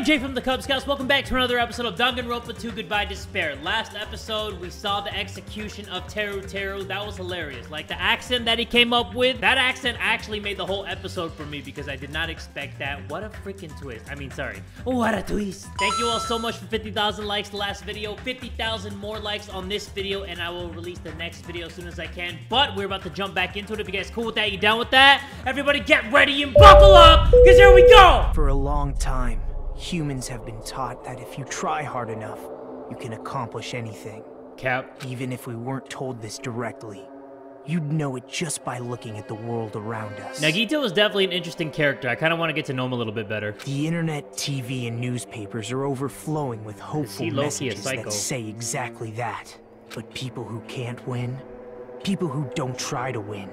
I'm Jay from the Kubz Scouts. Welcome back to another episode of Danganronpa 2 Goodbye Despair. Last episode, we saw the execution of Teru Teru. That was hilarious. Like, the accent that he came up with, that accent actually made the whole episode for me because I did not expect that. What a freaking twist. I mean, sorry. What a twist. Thank you all so much for 50,000 likes the last video. 50,000 more likes on this video, and I will release the next video as soon as I can. But we're about to jump back into it. If you guys cool with that, you down with that? Everybody get ready and buckle up, because here we go! For a long time, humans have been taught that if you try hard enough, you can accomplish anything. Cap. Even if we weren't told this directly, you'd know it just by looking at the world around us. Nagito is definitely an interesting character. I kind of want to get to know him a little bit better. The internet, TV, and newspapers are overflowing with hopeful he low-key a messages that say exactly that. But people who can't win, people who don't try to win,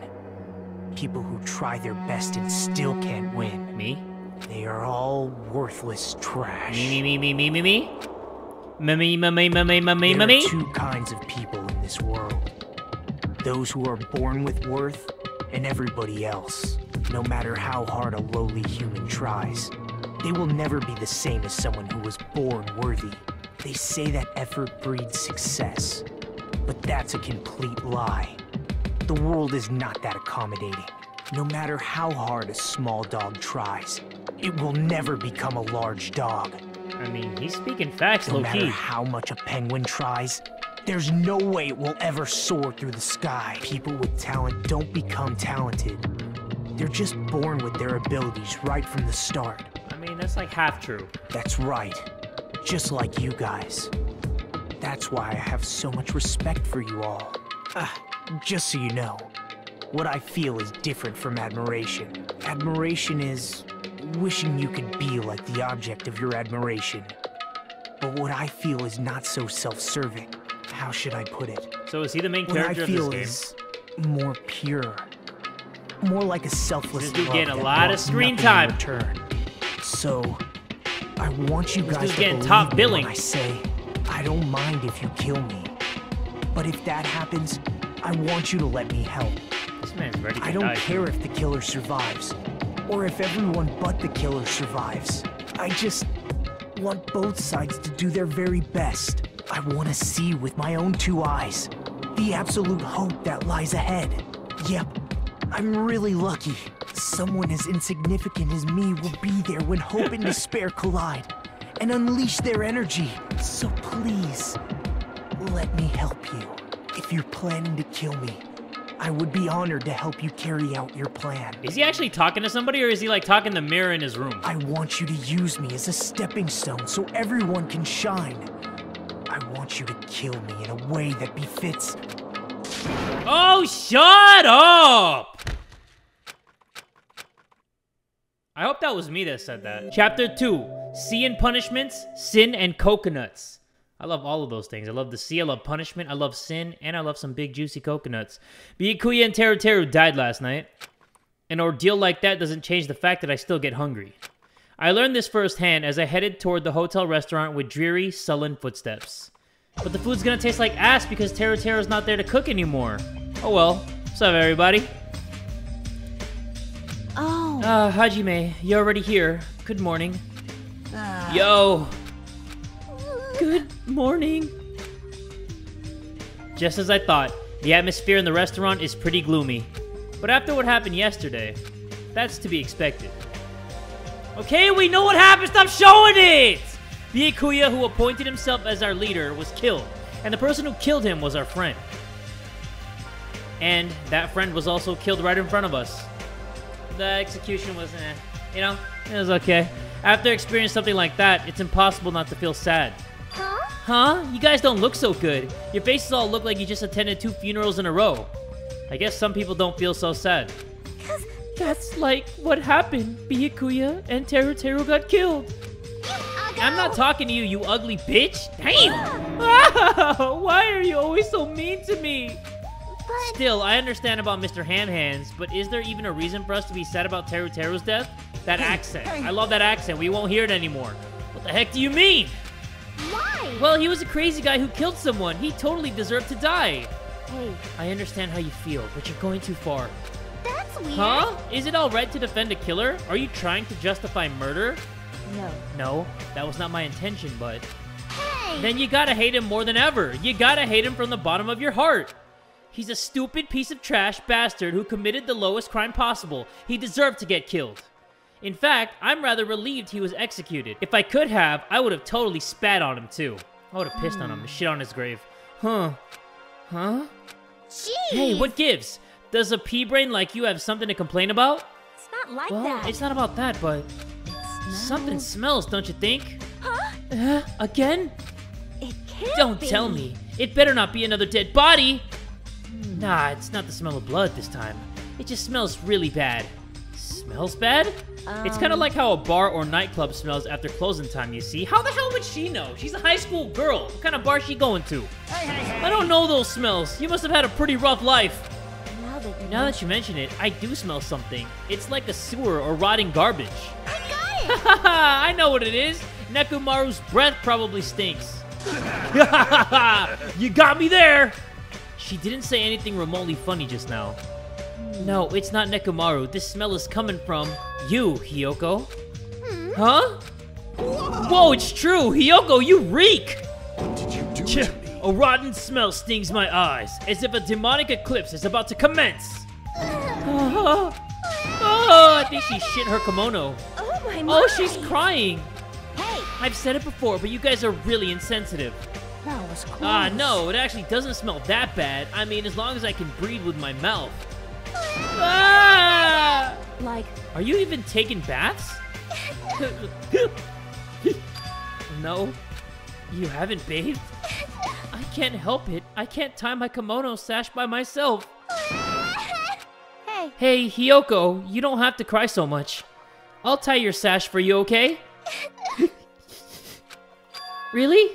people who try their best and still can't win, Me? They are all worthless trash. Me, me, me, me, me, me, me? Me, me, me, me, me, me, me, me, There are two kinds of people in this world. Those who are born with worth, and everybody else. No matter how hard a lowly human tries, they will never be the same as someone who was born worthy. They say that effort breeds success, but that's a complete lie. The world is not that accommodating. No matter how hard a small dog tries, it will never become a large dog. I mean, he's speaking facts, No matter how much a penguin tries, there's no way it will ever soar through the sky. People with talent don't become talented. They're just born with their abilities right from the start. I mean, that's like half true. That's right. Just like you guys. That's why I have so much respect for you all. Ah, just so you know, what I feel is different from admiration. Admiration is wishing you could be like the object of your admiration. But what I feel is not so self-serving. How should I put it? So is he the main What I character of feel this game? is more pure. More like a selfless This love getting a lot of screen time. Return. So, I want you guys to getting believe top billing. I say I don't mind if you kill me. But if that happens, I want you to let me help. Man's ready I don't die. care if the killer survives, or if everyone but the killer survives. I just want both sides to do their very best. I want to see with my own two eyes the absolute hope that lies ahead. Yep, I'm really lucky. Someone as insignificant as me will be there when hope and despair collide and unleash their energy. So please, let me help you. If you're planning to kill me, I would be honored to help you carry out your plan. Is he actually talking to somebody or is he like talking to the mirror in his room? I want you to use me as a stepping stone so everyone can shine. I want you to kill me in a way that befits. Oh, shut up! I hope that was me that said that. Chapter 2 Sea and Punishments, Sin and Coconuts. I love all of those things. I love the sea, I love punishment, I love sin, and I love some big juicy coconuts. Byakuya and Teru Teru died last night. An ordeal like that doesn't change the fact that I still get hungry. I learned this firsthand as I headed toward the hotel restaurant with dreary, sullen footsteps. But the food's gonna taste like ass because Teru Teru's not there to cook anymore. Oh well. What's up, everybody? Oh, Ah, Hajime, you're already here. Good morning. uh, Yo! Good morning. Just as I thought, the atmosphere in the restaurant is pretty gloomy. But after what happened yesterday, that's to be expected. Okay, we know what happened. Stop showing it! Byakuya who appointed himself as our leader was killed, and the person who killed him was our friend. And that friend was also killed right in front of us. The execution was, eh, you know, it was okay. After experiencing something like that, it's impossible not to feel sad. Huh? You guys don't look so good. Your faces all look like you just attended two funerals in a row. I guess some people don't feel so sad. That's like what happened. Byakuya and Teru Teru got killed. I'm not talking to you, you ugly bitch. Damn! Why are you always so mean to me? But Still, I understand about Mr. Hand Hands, but is there even a reason for us to be sad about Teru Teru's death? That accent. I love that accent. We won't hear it anymore. What the heck do you mean? Why? Well, he was a crazy guy who killed someone. He totally deserved to die. hey, I understand how you feel, but you're going too far. that's weird. Huh? Is it alright to defend a killer? Are you trying to justify murder? No. No, that was not my intention, but Hey! then you gotta hate him more than ever. You gotta hate him from the bottom of your heart. He's a stupid piece of trash bastard who committed the lowest crime possible. He deserved to get killed. In fact, I'm rather relieved he was executed. If I could have, I would have totally spat on him too. I would have pissed on him and shit on his grave. Huh? Huh? Jeez! Hey, what gives? Does a pea brain like you have something to complain about? It's not like Well, that. it's not about that, but something smells, don't you think? Huh? Uh, again? It can't Don't be. tell me. It better not be another dead body. Nah, it's not the smell of blood this time. It just smells really bad. Smells bad? It's kind of Um. like how a bar or nightclub smells after closing time, you see. How the hell would she know? She's a high school girl. What kind of bar she going to? I don't know those smells. You must have had a pretty rough life. Now that you Now that you mention it, I do smell something. It's like a sewer or rotting garbage. I got it! I know what it is. Nekomaru's breath probably stinks. you got me there. She didn't say anything remotely funny just now. No, it's not Nekomaru. This smell is coming from you, Hiyoko. Huh? Whoa, it's true. Hiyoko, you reek. What did you do Ch- to me? a rotten smell stings my eyes, as if a demonic eclipse is about to commence. oh, I think she shit her kimono. Oh my Oh, she's crying. Hey, I've said it before, but you guys are really insensitive. that was cool. Ah, no, it actually doesn't smell that bad. I mean, as long as I can breathe with my mouth. Ah! Like, Are you even taking baths? no, you haven't bathed? I can't help it. I can't tie my kimono sash by myself. hey, Hey, Hiyoko, you don't have to cry so much. I'll tie your sash for you, okay? really?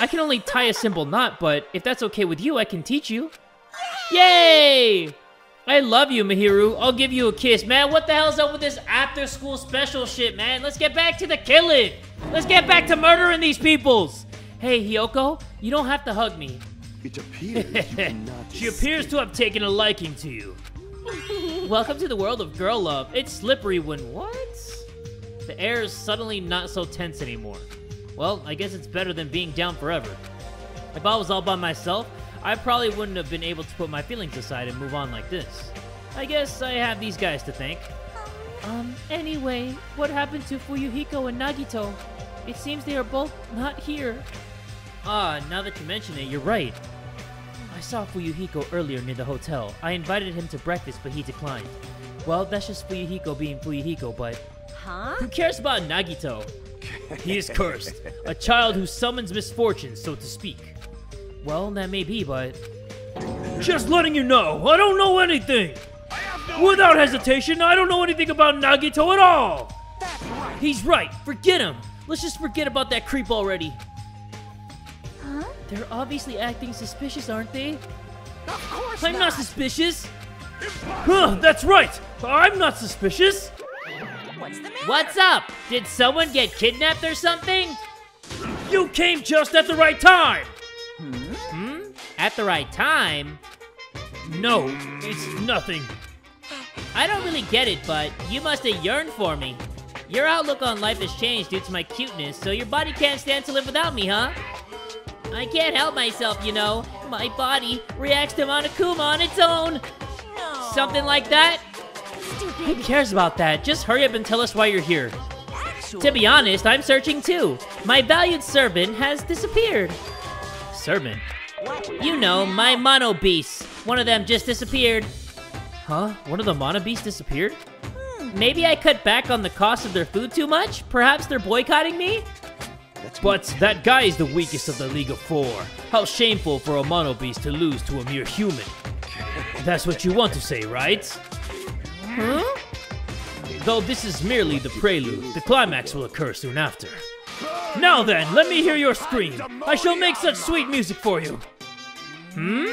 I can only tie a simple knot, but if that's okay with you, I can teach you. Yay! I love you, Mahiru. I'll give you a kiss. Man, what the hell's up with this after school special shit, man? Let's get back to the killing. Let's get back to murdering these peoples. Hey, Hiyoko, you don't have to hug me. It appears you cannot she appears to have taken a liking to you. Welcome to the world of girl love. It's slippery when what? The air is suddenly not so tense anymore. Well, I guess it's better than being down forever. If I was all by myself, I probably wouldn't have been able to put my feelings aside and move on like this. I guess I have these guys to thank. Um, anyway, what happened to Fuyuhiko and Nagito? It seems they are both not here. Ah, now that you mention it, you're right. I saw Fuyuhiko earlier near the hotel. I invited him to breakfast, but he declined. Well, that's just Fuyuhiko being Fuyuhiko, but huh? who cares about Nagito? he is cursed. A child who summons misfortune, so to speak. Well, that may be, but. Just letting you know, I don't know anything! Without hesitation, I don't know anything about Nagito at all! He's right, forget him! Let's just forget about that creep already. Huh? They're obviously acting suspicious, aren't they? Of course I'm not suspicious! Huh, that's right! I'm not suspicious! What's the matter? What's up? Did someone get kidnapped or something? You came just at the right time! At the right time? No, it's nothing. I don't really get it, but you must have yearned for me. Your outlook on life has changed due to my cuteness, so your body can't stand to live without me, huh? I can't help myself, you know. My body reacts to Monokuma on its own. No. Something like that? Who cares about that? Just hurry up and tell us why you're here. Actually. To be honest, I'm searching too. My valued servant has disappeared. Servant? You know, my mono beasts. One of them just disappeared. Huh? One of the mono beasts disappeared? Hmm. Maybe I cut back on the cost of their food too much? Perhaps they're boycotting me? That's But that guy is the weakest of the League of Four. How shameful for a mono beast to lose to a mere human. That's what you want to say, right? Huh? Though this is merely the prelude, the climax will occur soon after. Now then, let me hear your scream. I shall make such sweet music for you. Hmm?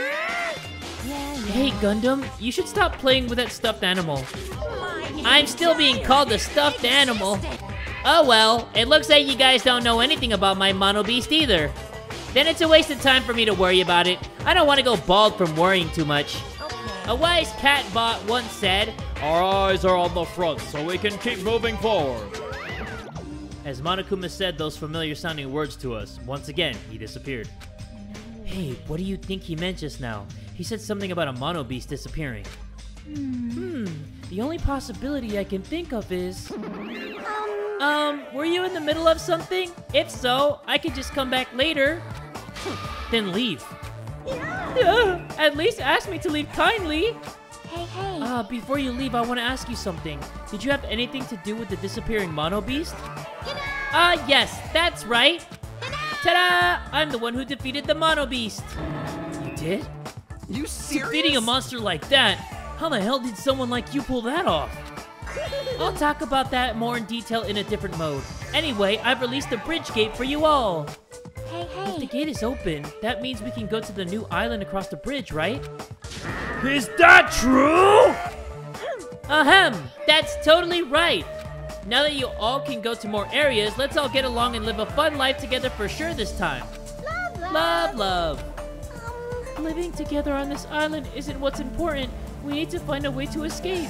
Hey, Gundham, you should stop playing with that stuffed animal. I'm still being called a stuffed animal. Oh well, it looks like you guys don't know anything about my mono beast either. Then it's a waste of time for me to worry about it. I don't want to go bald from worrying too much. A wise cat bot once said, Our eyes are on the front so we can keep moving forward. As Monokuma said those familiar sounding words to us, once again, he disappeared. Hey, what do you think he meant just now? He said something about a mono beast disappearing. Hmm, the only possibility I can think of is. Um, were you in the middle of something? If so, I could just come back later. then leave. Yeah, at least ask me to leave kindly. Hey, hey. Uh, before you leave, I want to ask you something. Did you have anything to do with the disappearing Mono Beast? Ah, yes, that's right. Ta-da! I'm the one who defeated the Mono Beast. You did? You serious? Defeating a monster like that? How the hell did someone like you pull that off? I'll talk about that more in detail in a different mode. Anyway, I've released a bridge gate for you all. hey, hey. If the gate is open, that means we can go to the new island across the bridge, right? Is that true? Ahem, that's totally right. Now that you all can go to more areas, let's all get along and live a fun life together for sure this time. Love, Love, love. Um, Living together on this island isn't what's important. We need to find a way to escape.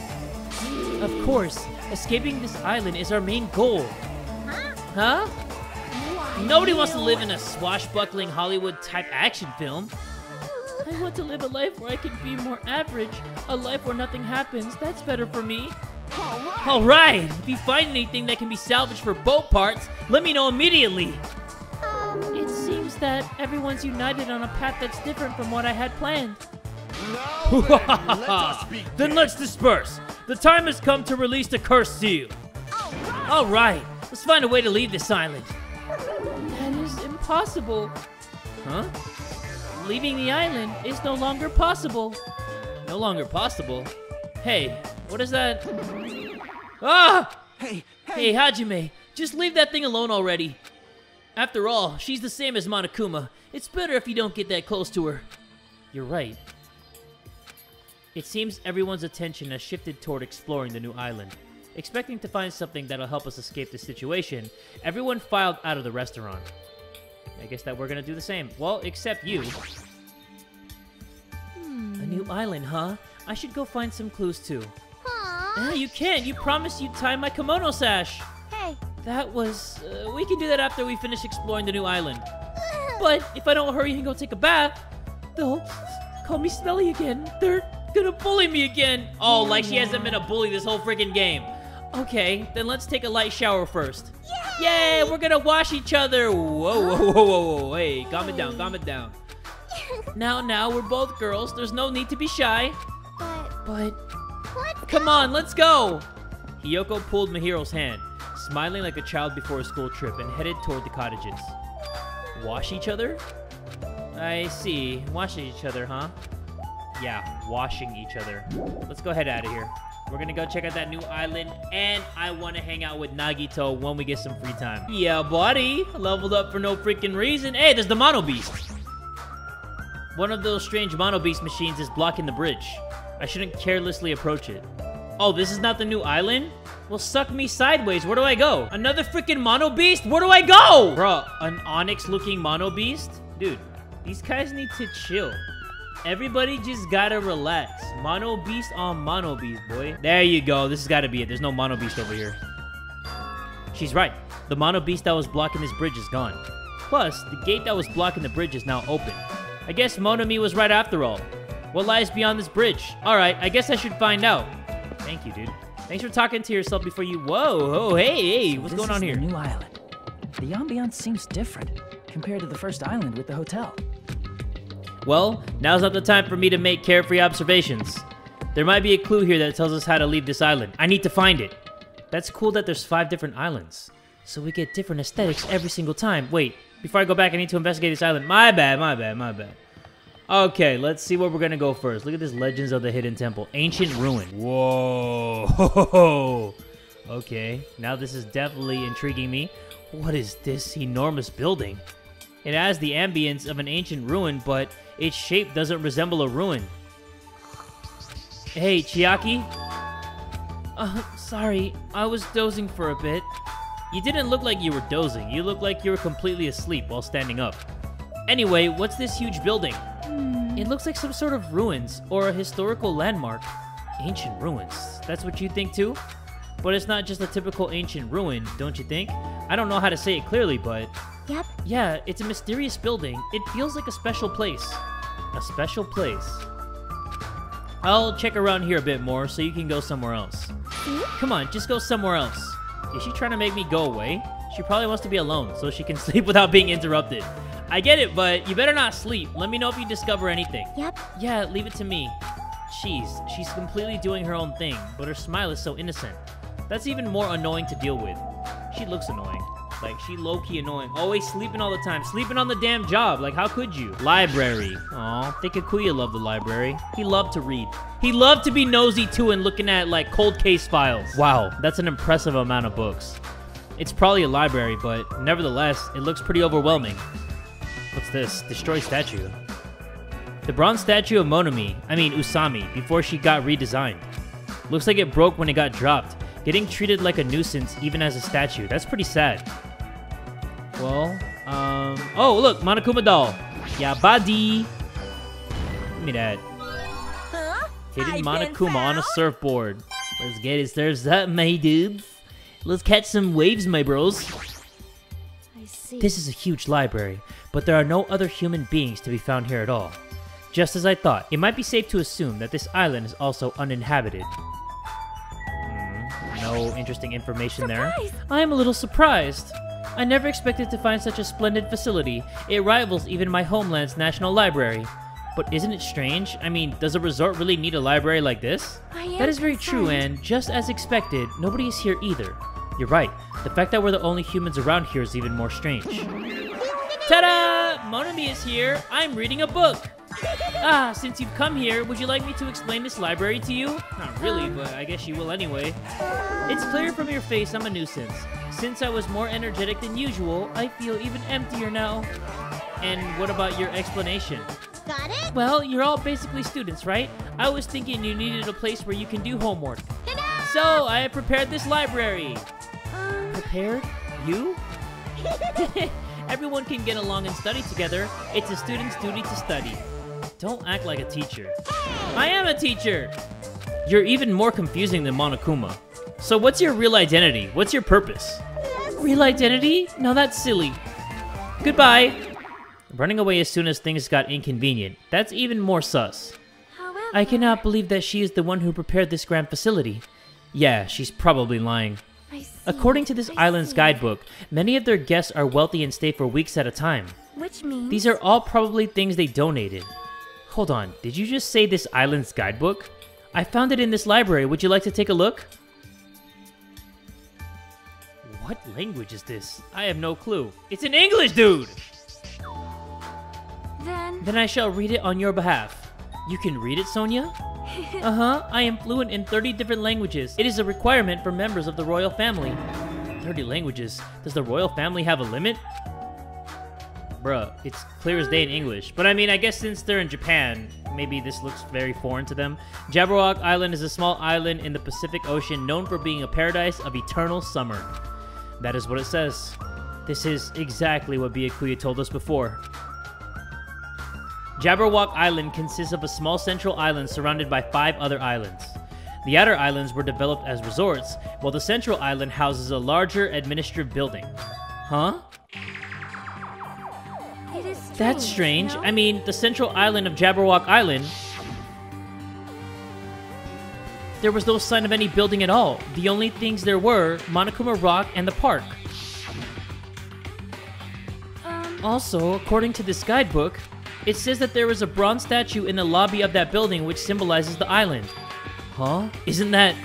Of course, escaping this island is our main goal. huh? Huh? Nobody wants to live in a swashbuckling Hollywood type action film. I want to live a life where I can be more average, a life where nothing happens. That's better for me. All right. If you find anything that can be salvaged for boat parts, let me know immediately. Um, It seems that everyone's united on a path that's different from what I had planned. Now then, let then let's disperse. The time has come to release the cursed seal. All right, let's find a way to leave this island. That is impossible. Huh? Leaving the island is no longer possible. No longer possible? Hey, what is that? Ah! Hey, Hey, Hajime, just leave that thing alone already. After all, she's the same as Monokuma. It's better if you don't get that close to her. You're right. It seems everyone's attention has shifted toward exploring the new island. Expecting to find something that'll help us escape the situation, everyone filed out of the restaurant. I guess that we're gonna do the same. Well, except you. A new island, huh? I should go find some clues too. Ah, you can't! You promised you'd tie my kimono sash! Hey. That was. Uh, we can do that after we finish exploring the new island. But if I don't hurry and go take a bath, they'll call me smelly again. They're gonna bully me again. Oh, like she hasn't been a bully this whole freaking game. Okay, then let's take a light shower first. Yay! We're gonna wash each other. Whoa, whoa, whoa, whoa, whoa! Hey, calm it down, calm it down. Now, now, we're both girls. There's no need to be shy. But But? Come on, let's go! Hiyoko pulled Mahiru's hand, smiling like a child before a school trip, and headed toward the cottages. Wash each other? I see. Washing each other, huh? Yeah, washing each other. Let's go head out of here. We're gonna go check out that new island, and I wanna hang out with Nagito when we get some free time. Yeah, buddy! Leveled up for no freaking reason. Hey, there's the Mono Beast! One of those strange Mono Beast machines is blocking the bridge. I shouldn't carelessly approach it. Oh, this is not the new island? Well, suck me sideways. Where do I go? Another freaking Mono Beast? Where do I go? Bro, an Onyx-looking Mono Beast? Dude, these guys need to chill. Everybody just gotta relax. Mono Beast on Mono Beast, boy. There you go. This has gotta be it. There's no Mono Beast over here. She's right. The Mono Beast that was blocking this bridge is gone. Plus, the gate that was blocking the bridge is now open. I guess Monomi was right after all. What lies beyond this bridge? Alright, I guess I should find out. Thank you, dude. Thanks for talking to yourself before you. Whoa, oh, hey, hey, what's this going on is here? New island. The ambiance seems different compared to the first island with the hotel. Well, now's not the time for me to make carefree observations. There might be a clue here that tells us how to leave this island. I need to find it. That's cool that there's five different islands. So we get different aesthetics every single time. Wait, before I go back, I need to investigate this island. My bad, my bad, my bad. Okay, let's see where we're gonna go first. Look at this Legends of the Hidden Temple. Ancient Ruin. Whoa. Okay, now this is definitely intriguing me. What is this enormous building? It has the ambience of an ancient ruin, but its shape doesn't resemble a ruin. Hey, Chiaki? Uh, sorry, I was dozing for a bit. You didn't look like you were dozing. You looked like you were completely asleep while standing up. Anyway, what's this huge building? Hmm. It looks like some sort of ruins or a historical landmark. Ancient ruins. That's what you think too? But it's not just a typical ancient ruin, don't you think? I don't know how to say it clearly, but Yep. yeah, it's a mysterious building. It feels like a special place. A special place. I'll check around here a bit more so you can go somewhere else. Come on, just go somewhere else. Is she trying to make me go away? She probably wants to be alone so she can sleep without being interrupted. I get it, but you better not sleep. Let me know if you discover anything. Yep. Yeah, leave it to me. Jeez, she's completely doing her own thing, but her smile is so innocent. That's even more annoying to deal with. She looks annoying. Like, she low-key annoying. Always sleeping all the time. Sleeping on the damn job. Like, how could you? Library. Aw, think Byakuya loved the library. He loved to read. He loved to be nosy, too, and looking at, like, cold case files. Wow, that's an impressive amount of books. It's probably a library, but nevertheless, it looks pretty overwhelming. What's this? Destroy statue. The bronze statue of Monomi, I mean Usami, before she got redesigned. Looks like it broke when it got dropped, getting treated like a nuisance even as a statue. That's pretty sad. Well, um... Oh, look, Monokuma doll. Yeah, buddy. Give me that. Huh? Hidden Monokuma on a surfboard. Let's get it surfs up, my dudes. Let's catch some waves, my bros. I see. This is a huge library, but there are no other human beings to be found here at all. Just as I thought, it might be safe to assume that this island is also uninhabited. Hmm, no interesting information there. I am a little surprised. I never expected to find such a splendid facility. It rivals even my homeland's National Library. But isn't it strange? I mean, does a resort really need a library like this? That is very true, concerned. and just as expected, nobody is here either. You're right. The fact that we're the only humans around here is even more strange. Ta-da! Monomi is here. I'm reading a book. Ah, since you've come here, would you like me to explain this library to you? Not really, but I guess you will anyway. It's clear from your face I'm a nuisance. Since I was more energetic than usual, I feel even emptier now. And what about your explanation? Got it? Well, you're all basically students, right? I was thinking you needed a place where you can do homework. So, I have prepared this library. Um, Prepared? You? Everyone can get along and study together. It's a student's duty to study. Don't act like a teacher. I am a teacher! You're even more confusing than Monokuma. So what's your real identity? What's your purpose? Real identity? No, that's silly. Goodbye. Running away as soon as things got inconvenient. That's even more sus. however, I cannot believe that she is the one who prepared this grand facility. Yeah, she's probably lying. According to this island's guidebook, many of their guests are wealthy and stay for weeks at a time. Which means These are all probably things they donated. Hold on, did you just say this island's guidebook? I found it in this library. Would you like to take a look? What language is this? I have no clue. It's in English, dude! then Then I shall read it on your behalf. You can read it, Sonia? Uh huh. I am fluent in 30 different languages. It is a requirement for members of the royal family. 30 languages. Does the royal family have a limit? Bruh, it's clear as day in English. But I mean, I guess since they're in Japan, maybe this looks very foreign to them. Jabberwock Island is a small island in the Pacific Ocean known for being a paradise of eternal summer. That is what it says. This is exactly what Byakuya told us before. Jabberwock Island consists of a small central island surrounded by five other islands. The outer islands were developed as resorts, while the central island houses a larger administrative building. Huh? strange. That's strange. I mean, the central island of Jabberwock Island. There was no sign of any building at all. The only things there were Monokuma Rock and the park. um, Also, according to this guidebook, it says that there is a bronze statue in the lobby of that building which symbolizes the island. Huh? Isn't that.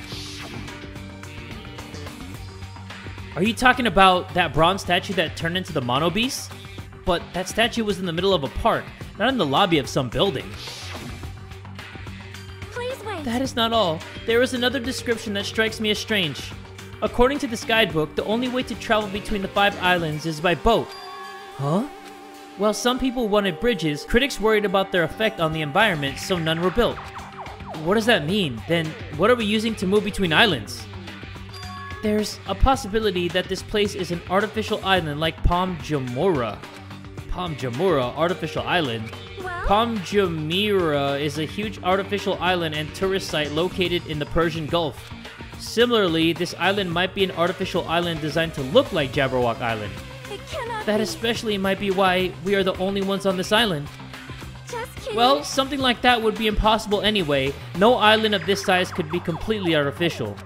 Are you talking about that bronze statue that turned into the Mono Beast? But that statue was in the middle of a park, not in the lobby of some building. please wait. That is not all. There is another description that strikes me as strange. According to this guidebook, the only way to travel between the five islands is by boat. Huh? While some people wanted bridges, critics worried about their effect on the environment, so none were built. What does that mean? Then, what are we using to move between islands? There's a possibility that this place is an artificial island like Palm Jumeirah. Palm Jumeirah, artificial island. well, Palm Jumeirah is a huge artificial island and tourist site located in the Persian Gulf. Similarly, this island might be an artificial island designed to look like Jabberwock Island. That especially might be why we are the only ones on this island. Well, something like that would be impossible anyway. No island of this size could be completely artificial.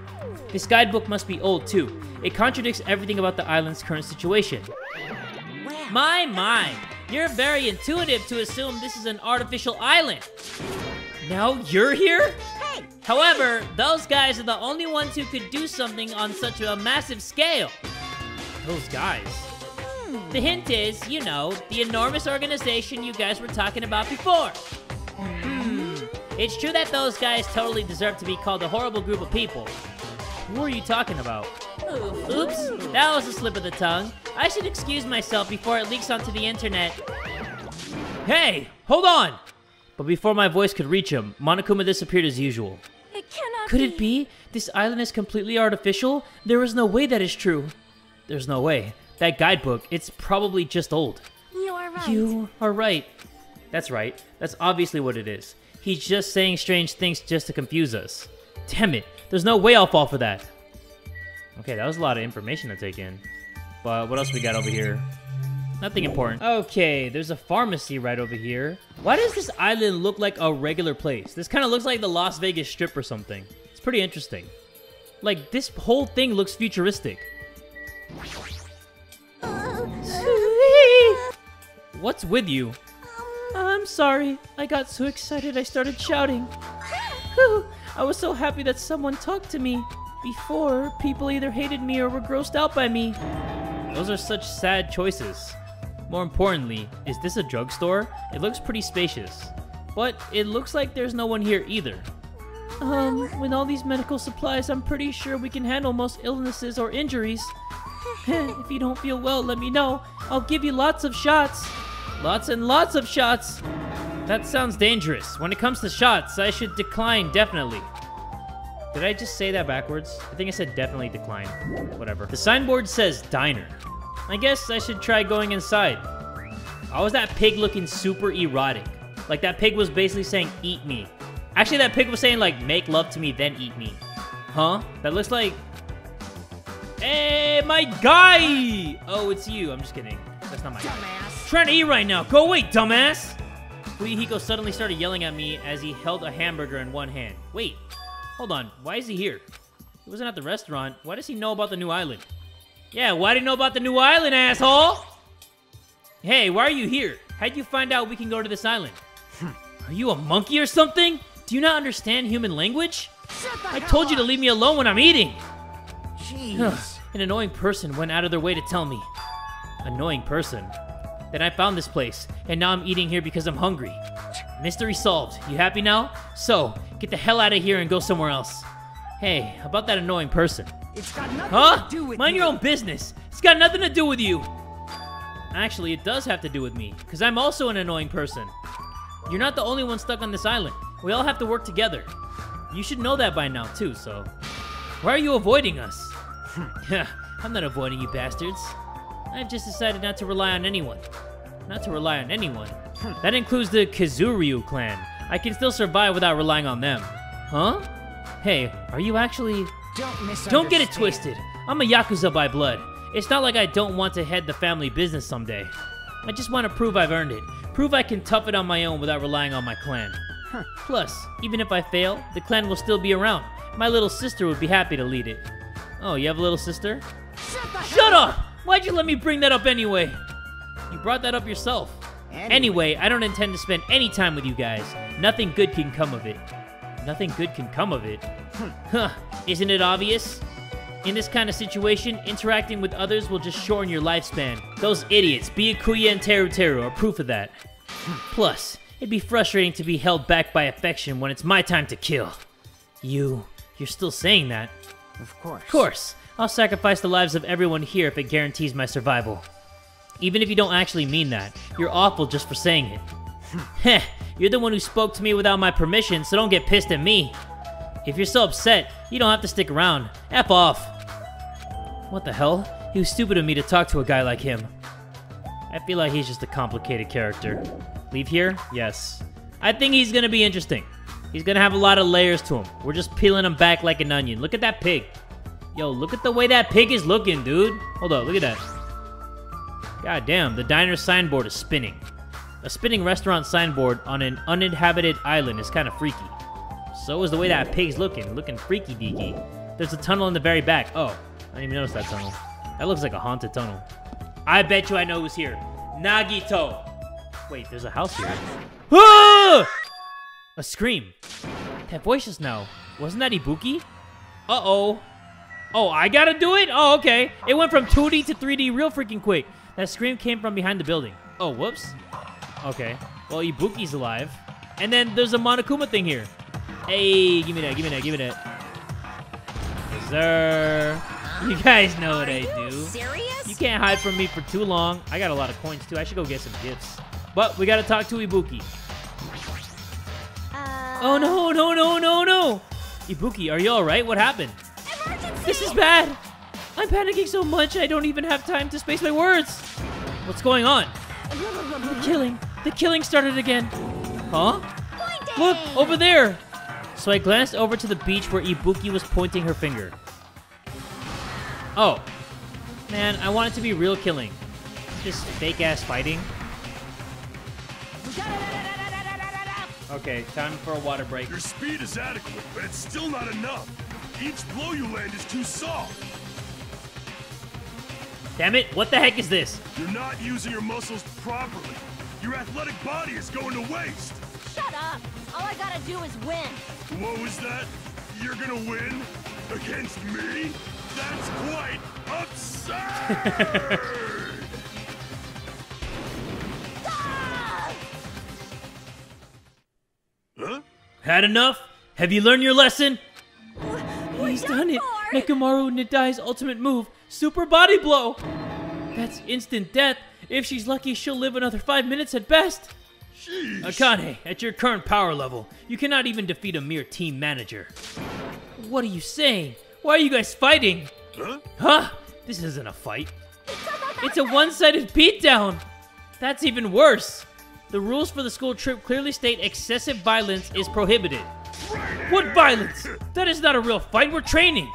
This guidebook must be old too. It contradicts everything about the island's current situation. My, my. You're very intuitive to assume this is an artificial island. Now you're here? However, those guys are the only ones who could do something on such a massive scale. Those guys. The hint is, you know, the enormous organization you guys were talking about before. Hmm. It's true that those guys totally deserve to be called a horrible group of people. Who are you talking about? Oops, that was a slip of the tongue. I should excuse myself before it leaks onto the internet. Hey, hold on! But before my voice could reach him, Monokuma disappeared as usual. It cannot Could it be? This island is completely artificial? There is no way that is true. There's no way. That guidebook, it's probably just old. You are right. You are right. That's right. That's obviously what it is. He's just saying strange things just to confuse us. Damn it. There's no way I'll fall for that. Okay, that was a lot of information to take in. But what else we got over here? Nothing important. Okay, there's a pharmacy right over here. Why does this island look like a regular place? This kind of looks like the Las Vegas Strip or something. It's pretty interesting. Like, this whole thing looks futuristic. What's with you? I'm sorry. I got so excited I started shouting. Whew, I was so happy that someone talked to me. Before, people either hated me or were grossed out by me. Those are such sad choices. More importantly, is this a drugstore? It looks pretty spacious. But it looks like there's no one here either. Um, with all these medical supplies, I'm pretty sure we can handle most illnesses or injuries. if you don't feel well, let me know. I'll give you lots of shots. Lots and lots of shots. That sounds dangerous. When it comes to shots, I should decline definitely. Did I just say that backwards? I think I said definitely decline. Whatever. The signboard says diner. I guess I should try going inside. How was that pig looking super erotic? Like that pig was basically saying eat me. Actually, that pig was saying like make love to me then eat me. Huh? That looks like Hey, my guy! Oh, it's you. I'm just kidding. That's not my guy. Trying to eat right now. Go away, dumbass! Fuyuhiko suddenly started yelling at me as he held a hamburger in one hand. Wait, hold on. Why is he here? He wasn't at the restaurant. Why does he know about the new island? Yeah, why do you know about the new island, asshole? Hey, why are you here? How'd you find out we can go to this island? Hmm. Are you a monkey or something? Do you not understand human language? I told you to leave me alone when I'm eating. Jeez. An annoying person went out of their way to tell me. Annoying person. Then I found this place, and now I'm eating here because I'm hungry. Mystery solved. You happy now? So, get the hell out of here and go somewhere else. Hey, about that annoying person. It's got nothing Huh? to do with Mind you. your own business. It's got nothing to do with you. Actually, it does have to do with me, because I'm also an annoying person. You're not the only one stuck on this island. We all have to work together. You should know that by now, too, so. Why are you avoiding us? Yeah, I'm not avoiding you bastards. I've just decided not to rely on anyone. Not to rely on anyone. Hmm. That includes the Kuzuryu clan. I can still survive without relying on them. Huh? Hey, are you actually. Don't. Don't get it twisted. I'm a Yakuza by blood. It's not like I don't want to head the family business someday. I just want to prove I've earned it. Prove I can tough it on my own without relying on my clan. Plus, even if I fail, the clan will still be around. My little sister would be happy to lead it. Oh, you have a little sister? Shut up! Why'd you let me bring that up anyway? You brought that up yourself. Anyway, I don't intend to spend any time with you guys. Nothing good can come of it. Nothing good can come of it. Hmm. Huh, isn't it obvious? In this kind of situation, interacting with others will just shorten your lifespan. Those idiots, Byakuya and Teru Teru, are proof of that. Hmm. Plus, it'd be frustrating to be held back by affection when it's my time to kill. You, you're still saying that? Of course. Of course, I'll sacrifice the lives of everyone here if it guarantees my survival. Even if you don't actually mean that, you're awful just for saying it. Hmm. Heh, you're the one who spoke to me without my permission, so don't get pissed at me. If you're so upset, you don't have to stick around. F off. What the hell? He was stupid of me to talk to a guy like him. I feel like he's just a complicated character. Leave here? Yes. I think he's gonna be interesting. He's gonna have a lot of layers to him. We're just peeling him back like an onion. Look at that pig. Yo, look at the way that pig is looking, dude. Hold up, look at that. God damn, the diner signboard is spinning. A spinning restaurant signboard on an uninhabited island is kind of freaky. So is the way that pig's looking, looking freaky deaky. There's a tunnel in the very back. Oh, I didn't even notice that tunnel. That looks like a haunted tunnel. I bet you I know who's here. Nagito. Wait, there's a house here. Ah! A scream. That voice just now. Wasn't that Ibuki? Uh-oh. Oh, I gotta do it? Oh, okay. It went from 2D to 3D real freaking quick. That scream came from behind the building. Oh, whoops. Okay. Well, Ibuki's alive. And then there's a Monokuma thing here. Hey, give me that, give me that, give me that. Yes, sir. You guys know what I do. Serious? You can't hide from me for too long. I got a lot of coins, too. I should go get some gifts. But we gotta talk to Ibuki. Oh, no, no, no, no, no. Ibuki, are you alright? What happened? Emergency! This is bad. I'm panicking so much I don't even have time to space my words. What's going on? The killing. The killing started again. Huh? Look, over there. So I glanced over to the beach where Ibuki was pointing her finger. Oh. Man, I want it to be real killing. Just fake ass fighting. Okay, time for a water break. Your speed is adequate, but it's still not enough. Each blow you land is too soft. Damn it, what the heck is this? You're not using your muscles properly. Your athletic body is going to waste. Shut up! All I gotta do is win. What was that? You're gonna win? Against me? That's quite absurd! Had enough? Have you learned your lesson? We're He's done it. for. Nekomaru Nidai's ultimate move, Super Body Blow. That's instant death. If she's lucky, she'll live another five minutes at best. Sheesh. Akane, at your current power level, you cannot even defeat a mere team manager. What are you saying? Why are you guys fighting? Huh? Huh? This isn't a fight. It's a one-sided beatdown. That's even worse. The rules for the school trip clearly state excessive violence is prohibited. What violence? That is not a real fight. We're training.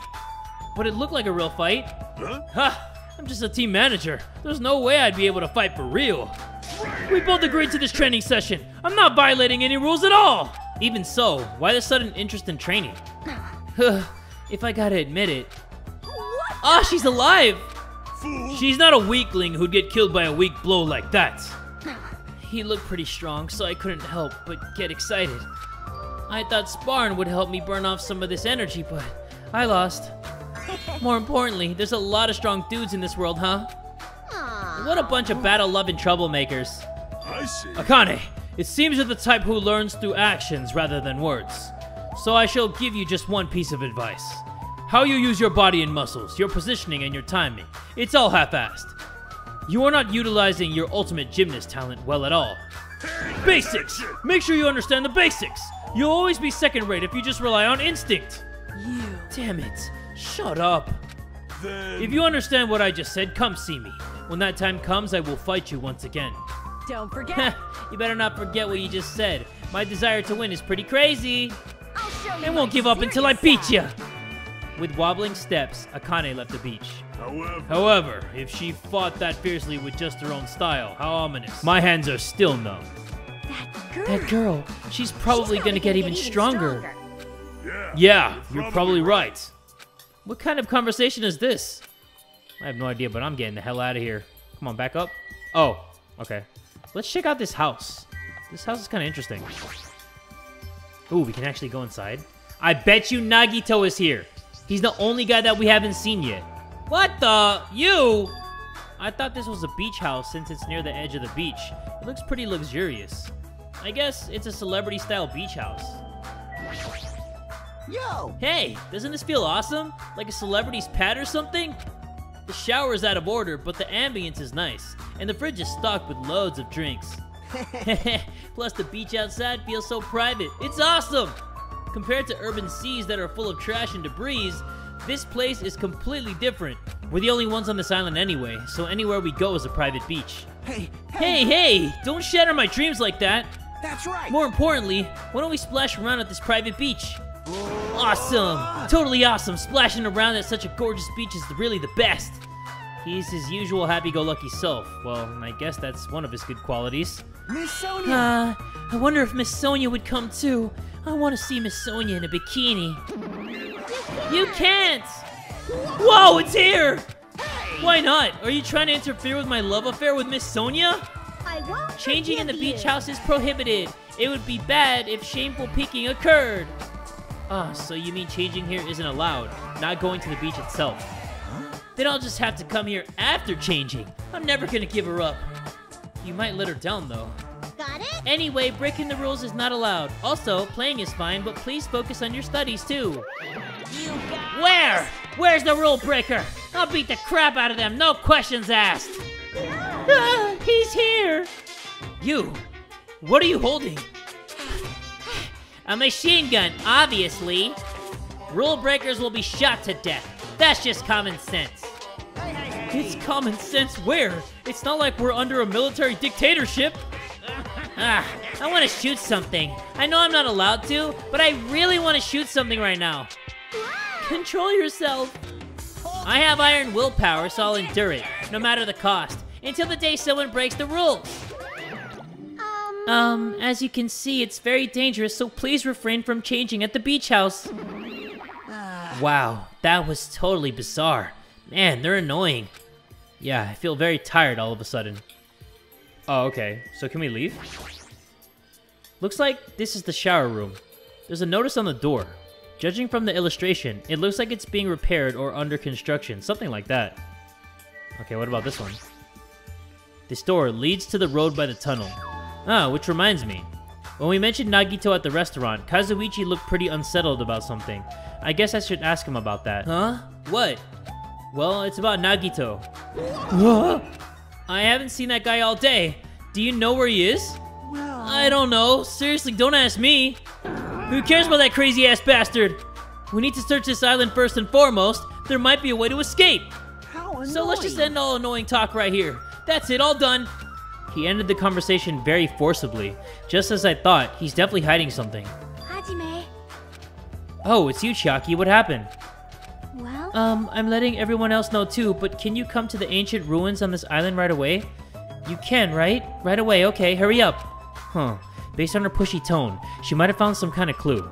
But it looked like a real fight. Huh? Ha! I'm just a team manager. There's no way I'd be able to fight for real. We both agreed to this training session. I'm not violating any rules at all. Even so, why the sudden interest in training? Huh? if I gotta admit it. What? Ah, she's alive! Fool! She's not a weakling who'd get killed by a weak blow like that. He looked pretty strong, so I couldn't help but get excited. I thought sparring would help me burn off some of this energy, but I lost. More importantly, there's a lot of strong dudes in this world, huh? Aw. What a bunch of battle-loving troublemakers. I see. Akane, it seems you're the type who learns through actions rather than words. So I shall give you just one piece of advice. How you use your body and muscles, your positioning and your timing. It's all half-assed. You are not utilizing your ultimate gymnast talent well at all. Basics! Make sure you understand the basics! You'll always be second rate if you just rely on instinct! You. Damn it. Shut up. Then... If you understand what I just said, come see me. When that time comes, I will fight you once again. Don't forget. you better not forget what you just said. My desire to win is pretty crazy. I'll show you. I won't give up until I beat you. With wobbling steps, Akane left the beach. However... However, if she fought that fiercely with just her own style, how ominous. My hands are still numb. That girl. That girl, she's probably She's gonna get even stronger. Yeah. Yeah, you're probably right. What kind of conversation is this? I have no idea, but I'm getting the hell out of here. Come on, back up. Oh, okay. Let's check out this house. This house is kind of interesting. Ooh, we can actually go inside. I bet you Nagito is here. He's the only guy that we haven't seen yet. What the? You? I thought this was a beach house since it's near the edge of the beach. It looks pretty luxurious. I guess it's a celebrity style beach house. Yo! Hey, doesn't this feel awesome? Like a celebrity's pad or something? The shower is out of order, but the ambience is nice, and the fridge is stocked with loads of drinks. Plus, the beach outside feels so private. It's awesome! Compared to urban seas that are full of trash and debris, this place is completely different. We're the only ones on this island anyway, so anywhere we go is a private beach. Hey, Hey, hey! Don't shatter my dreams like that! That's right. More importantly, why don't we splash around at this private beach? Awesome! Totally awesome! Splashing around at such a gorgeous beach is really the best! He's his usual happy-go-lucky self. Well, I guess that's one of his good qualities. Miss Sonia. Uh, I wonder if Miss Sonia would come too. I want to see Miss Sonia in a bikini. You can't! Whoa, it's here! Why not? Are you trying to interfere with my love affair with Miss Sonia? I won't Changing in the beach house is prohibited. It would be bad if shameful peeking occurred. Ah, so you mean changing here isn't allowed, not going to the beach itself. Then I'll just have to come here after changing. I'm never gonna give her up. You might let her down though. Got it? Anyway, breaking the rules is not allowed. Also, playing is fine, but please focus on your studies too. Where? Where's the rule breaker? I'll beat the crap out of them, no questions asked. Ah, he's here. You, what are you holding? A machine gun, obviously. Rule breakers will be shot to death. That's just common sense. It's common sense where? It's not like we're under a military dictatorship. Ah, I want to shoot something. I know I'm not allowed to, but I really want to shoot something right now. Control yourself. I have iron willpower, so I'll endure it, no matter the cost, until the day someone breaks the rules. Um, Um, as you can see, it's very dangerous, so please refrain from changing at the beach house. Wow, that was totally bizarre. Man, they're annoying. Yeah, I feel very tired all of a sudden. Oh, okay. So can we leave? Looks like this is the shower room. There's a notice on the door. Judging from the illustration, it looks like it's being repaired or under construction, something like that. Okay, what about this one? This door leads to the road by the tunnel. Ah, which reminds me. When we mentioned Nagito at the restaurant, Kazuichi looked pretty unsettled about something. I guess I should ask him about that. Huh? What? Well, it's about Nagito. Huh? I haven't seen that guy all day. Do you know where he is? Well, I don't know. Seriously, don't ask me. Who cares about that crazy ass bastard? We need to search this island first and foremost. There might be a way to escape. how annoying. So let's just end all annoying talk right here. That's it, all done. He ended the conversation very forcibly. Just as I thought, he's definitely hiding something. Hajime. Oh, it's you, Chiaki. What happened? Well, Um, I'm letting everyone else know too, but can you come to the ancient ruins on this island right away? You can, right? Right away, okay, hurry up. Huh. Based on her pushy tone, she might have found some kind of clue.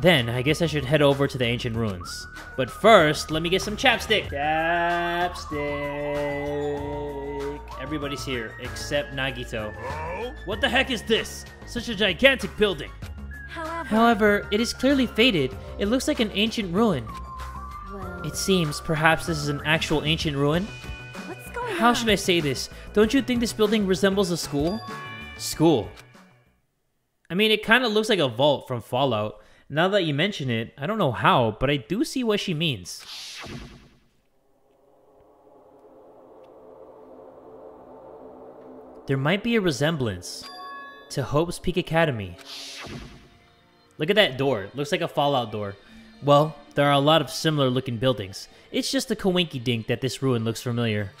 Then, I guess I should head over to the ancient ruins. But first, let me get some chapstick. Chapstick. Everybody's here, except Nagito. What the heck is this? Such a gigantic building. however, However, it is clearly faded. It looks like an ancient ruin. well, It seems perhaps this is an actual ancient ruin. what's going on? How should I say this? Don't you think this building resembles a school? School. I mean, it kind of looks like a vault from Fallout. Now that you mention it, I don't know how, but I do see what she means. There might be a resemblance to Hope's Peak Academy. Look at that door. Looks like a Fallout door. Well, there are a lot of similar looking buildings. It's just a coinky dink that this ruin looks familiar.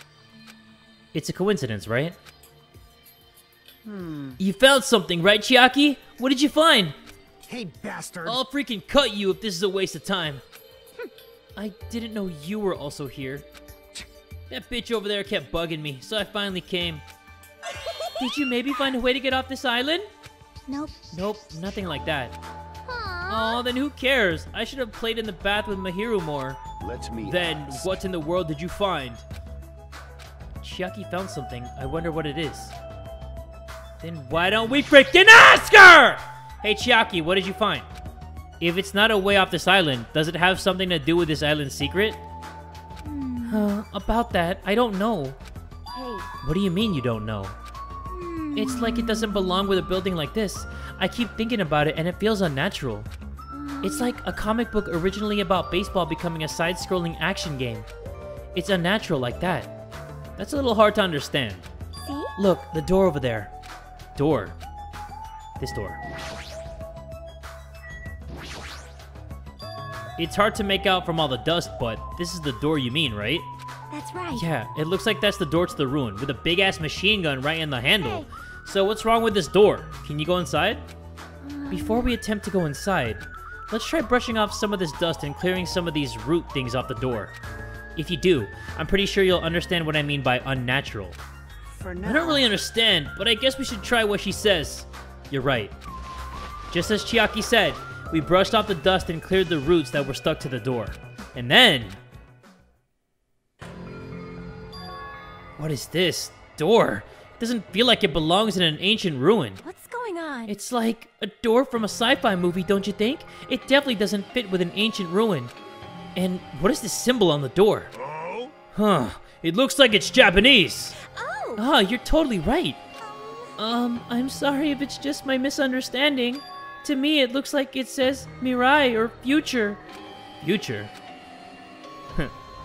It's a coincidence, right? Hmm. You found something, right, Chiaki? What did you find? Hey, bastard. I'll freaking cut you if this is a waste of time. I didn't know you were also here. That bitch over there kept bugging me, so I finally came. Did you maybe find a way to get off this island? Nope. Nope, nothing like that. Aw. Oh, then who cares? I should have played in the bath with Mahiru more. Let me Then, ask. what in the world did you find? Chiaki found something. I wonder what it is. Then why don't we freaking ask her? Hey, Chiaki, what did you find? If it's not a way off this island, does it have something to do with this island's secret? Uh, about that, I don't know. Hey. What do you mean you don't know? It's like it doesn't belong with a building like this. I keep thinking about it and it feels unnatural. It's like a comic book originally about baseball becoming a side scrolling action game. It's unnatural like that. That's a little hard to understand. See? Look, the door over there. Door. This door. It's hard to make out from all the dust, but this is the door you mean, right? That's right. Yeah, it looks like that's the door to the ruin, with a big ass machine gun right in the handle. Hey. So what's wrong with this door? Can you go inside? Before we attempt to go inside, let's try brushing off some of this dust and clearing some of these root things off the door. If you do, I'm pretty sure you'll understand what I mean by unnatural. For now. I don't really understand, but I guess we should try what she says. You're right. Just as Chiaki said, we brushed off the dust and cleared the roots that were stuck to the door. And then... What is this? Door? It doesn't feel like it belongs in an ancient ruin. What's going on? It's like a door from a sci-fi movie, don't you think? It definitely doesn't fit with an ancient ruin. And what is this symbol on the door? Oh? Huh, it looks like it's Japanese. Oh, Ah, you're totally right. Um, I'm sorry if it's just my misunderstanding. To me, it looks like it says Mirai or future. Future?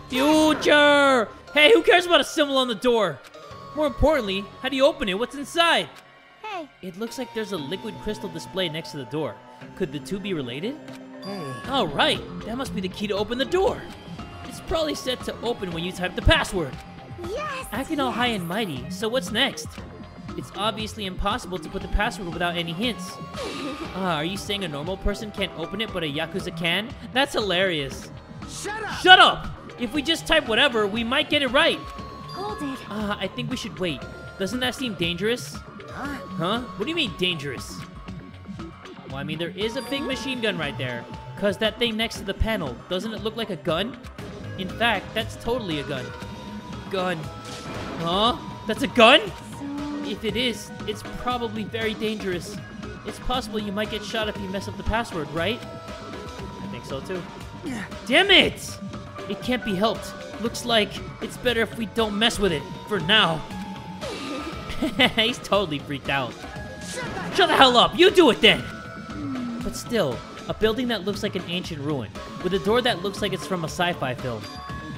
future! Hey, who cares about a symbol on the door? More importantly, how do you open it? What's inside? hey, It looks like there's a liquid crystal display next to the door. Could the two be related? Hey, Oh, right. That must be the key to open the door. It's probably set to open when you type the password. Yes. Acting all high and mighty, so what's next? It's obviously impossible to put the password without any hints. Ah, are you saying a normal person can't open it but a Yakuza can? That's hilarious. shut up! Shut up! If we just type whatever, we might get it right. Hold it. Ah, I think we should wait. Doesn't that seem dangerous? Huh? Huh? What do you mean dangerous? Well, I mean, there is a big machine gun right there. Cause that thing next to the panel, doesn't it look like a gun? In fact, that's totally a gun. Gun. Huh? That's a gun? If it is, it's probably very dangerous. It's possible you might get shot if you mess up the password, right? I think so too. Damn it! It can't be helped. Looks like it's better if we don't mess with it for now. He's totally freaked out. Shut the hell up! You do it then! But still, a building that looks like an ancient ruin, with a door that looks like it's from a sci fi film.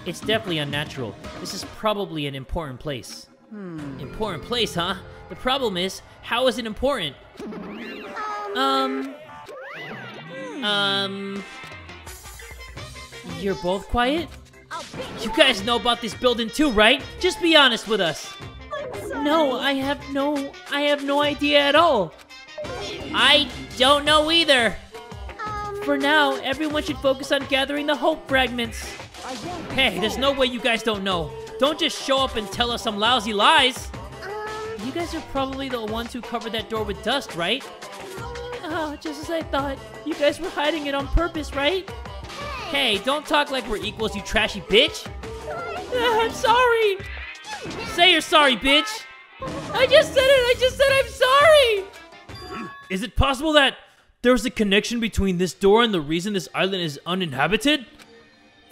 It's definitely unnatural. This is probably an important place. Important place, huh? The problem is, how is it important? Um. Um. You're both quiet? You guys know about this building too, right? Just be honest with us. No, I have no I have no idea at all. I don't know either. Um, For now, everyone should focus on gathering the hope fragments. Hey, there's no way you guys don't know. Don't just show up and tell us some lousy lies. You guys are probably the ones who covered that door with dust, right? Oh, just as I thought. You guys were hiding it on purpose, right? Hey, don't talk like we're equals, you trashy bitch. I'm sorry. Say you're sorry, bitch. I just said it. I just said I'm sorry. Is it possible that there's a connection between this door and the reason this island is uninhabited?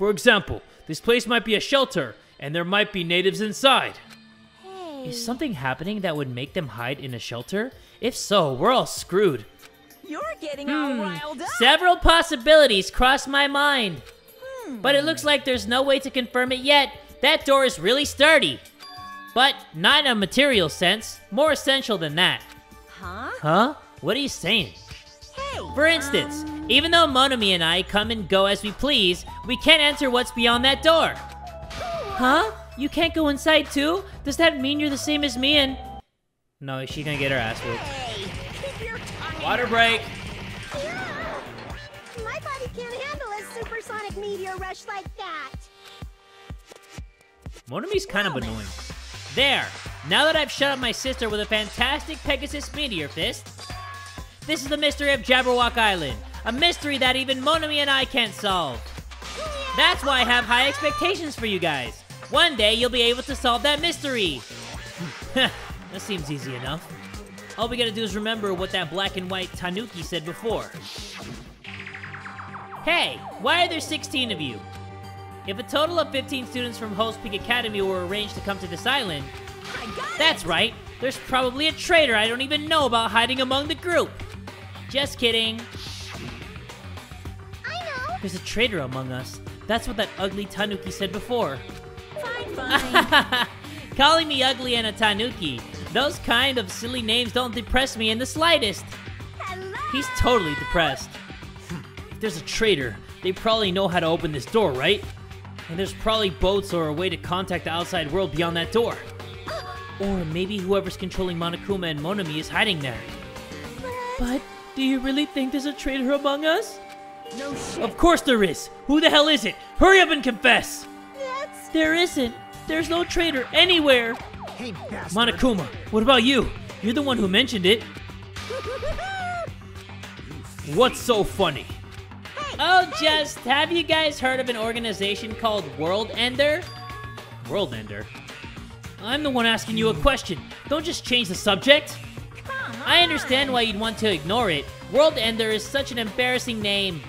For example, this place might be a shelter, and there might be natives inside. hey. Is something happening that would make them hide in a shelter? If so, we're all screwed. You're getting all Hmm. riled up. Several possibilities cross my mind. But it looks like there's no way to confirm it yet. That door is really sturdy. But not in a material sense, more essential than that. Huh? Huh? What are you saying? Hey. For instance, even though Monomi and I come and go as we please, we can't enter what's beyond that door. Huh? You can't go inside too? Does that mean you're the same as me and. No, she's gonna get her ass whipped. Hey, keep your tongue. Water break! My body can't handle a supersonic meteor rush like that. Monomi's kind of annoying. There! Now that I've shut up my sister with a fantastic Pegasus Meteor Fist, this is the mystery of Jabberwock Island. A mystery that even Monomi and I can't solve. That's why I have high expectations for you guys. One day you'll be able to solve that mystery. that seems easy enough. All we gotta do is remember what that black and white Tanuki said before. Hey, why are there 16 of you? If a total of 15 students from Hope's Peak Academy were arranged to come to this island, that's right, there's probably a traitor I don't even know about hiding among the group. Just kidding. There's a traitor among us. That's what that ugly Tanuki said before. Fine, fine. Calling me ugly and a Tanuki. Those kind of silly names don't depress me in the slightest. Hello. He's totally depressed. If there's a traitor, they probably know how to open this door, right? And there's probably boats or a way to contact the outside world beyond that door. Or maybe whoever's controlling Monokuma and Monomi is hiding there. But do you really think there's a traitor among us? No shit. Of course there is. Who the hell is it? Hurry up and confess. That's There isn't. There's no traitor anywhere. Hey, bastard. Monokuma, what about you? You're the one who mentioned it. What's so funny? Oh, just have you guys heard of an organization called World Ender? World Ender? I'm the one asking you a question. Don't just change the subject. I understand why you'd want to ignore it. World Ender is such an embarrassing name.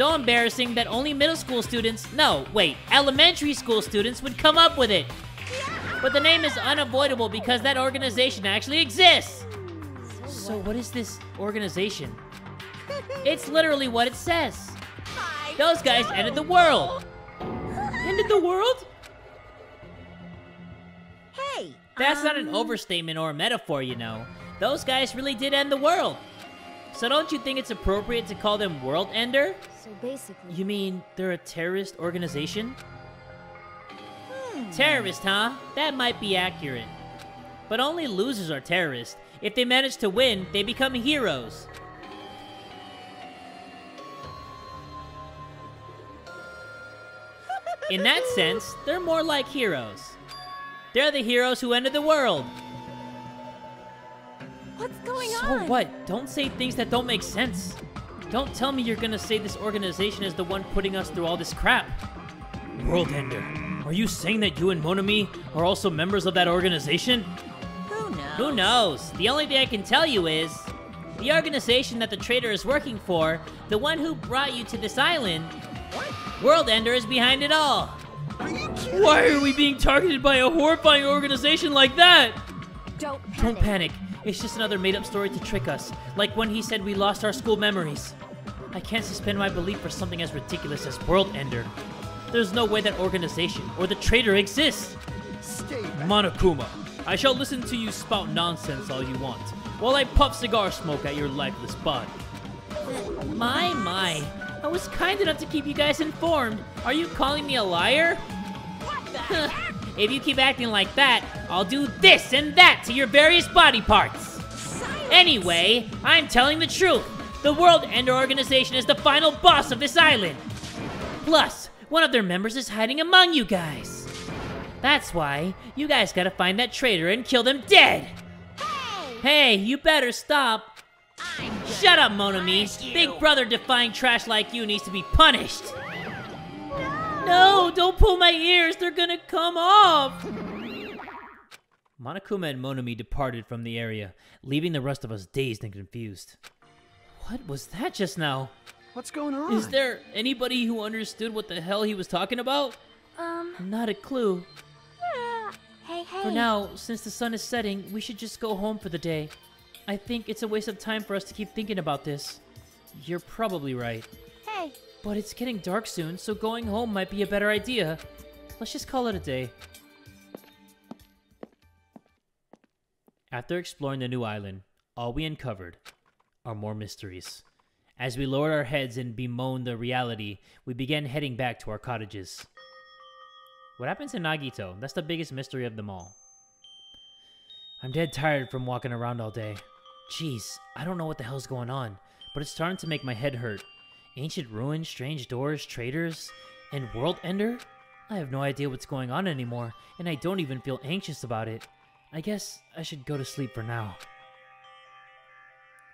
So embarrassing that only middle school students, no, wait, elementary school students would come up with it. But the name is unavoidable because that organization actually exists. So, what is this organization? It's literally what it says. Those guys ended the world. Ended the world? Hey. That's not an um, overstatement or a metaphor, you know. Those guys really did end the world. So, don't you think it's appropriate to call them World Ender? so basically. You mean they're a terrorist organization? Hmm. Terrorist, huh? That might be accurate. But only losers are terrorists. If they manage to win, they become heroes. In that sense, they're more like heroes. They're the heroes who ended the world. What's going So on? what? Don't say things that don't make sense. Don't tell me you're gonna say this organization is the one putting us through all this crap. World Ender, are you saying that you and Monomi are also members of that organization? Who knows? Who knows? The only thing I can tell you is the organization that the traitor is working for, the one who brought you to this island, World Ender is behind it all. Why are we being targeted by a horrifying organization like that? Don't panic. Don't panic. It's just another made up story to trick us. Like when he said we lost our school memories. I can't suspend my belief for something as ridiculous as World Ender. There's no way that organization or the traitor exists. Stay back. Monokuma, I shall listen to you spout nonsense all you want, while I puff cigar smoke at your lifeless body. My, my. I was kind enough to keep you guys informed. Are you calling me a liar? What the heck? If you keep acting like that, I'll do this and that to your various body parts. Anyway, I'm telling the truth. The World Ender Organization is the final boss of this island. Plus, one of their members is hiding among you guys. That's why you guys gotta find that traitor and kill them dead. Hey, you better stop. Shut up, Monomi. Big brother defying trash like you needs to be punished. No, don't pull my ears. They're gonna come off. Monokuma and Monomi departed from the area, leaving the rest of us dazed and confused. What was that just now? What's going on? Is there anybody who understood what the hell he was talking about? Um, Not a clue. hey, hey. For now, since the sun is setting, we should just go home for the day. I think it's a waste of time for us to keep thinking about this. You're probably right. But it's getting dark soon, so going home might be a better idea. Let's just call it a day. After exploring the new island, all we uncovered are more mysteries. As we lowered our heads and bemoaned the reality, we began heading back to our cottages. What happened to Nagito? That's the biggest mystery of them all. I'm dead tired from walking around all day. Jeez, I don't know what the hell's going on, but it's starting to make my head hurt. Ancient ruins, strange doors, traders, and world ender? I have no idea what's going on anymore, and I don't even feel anxious about it. I guess I should go to sleep for now.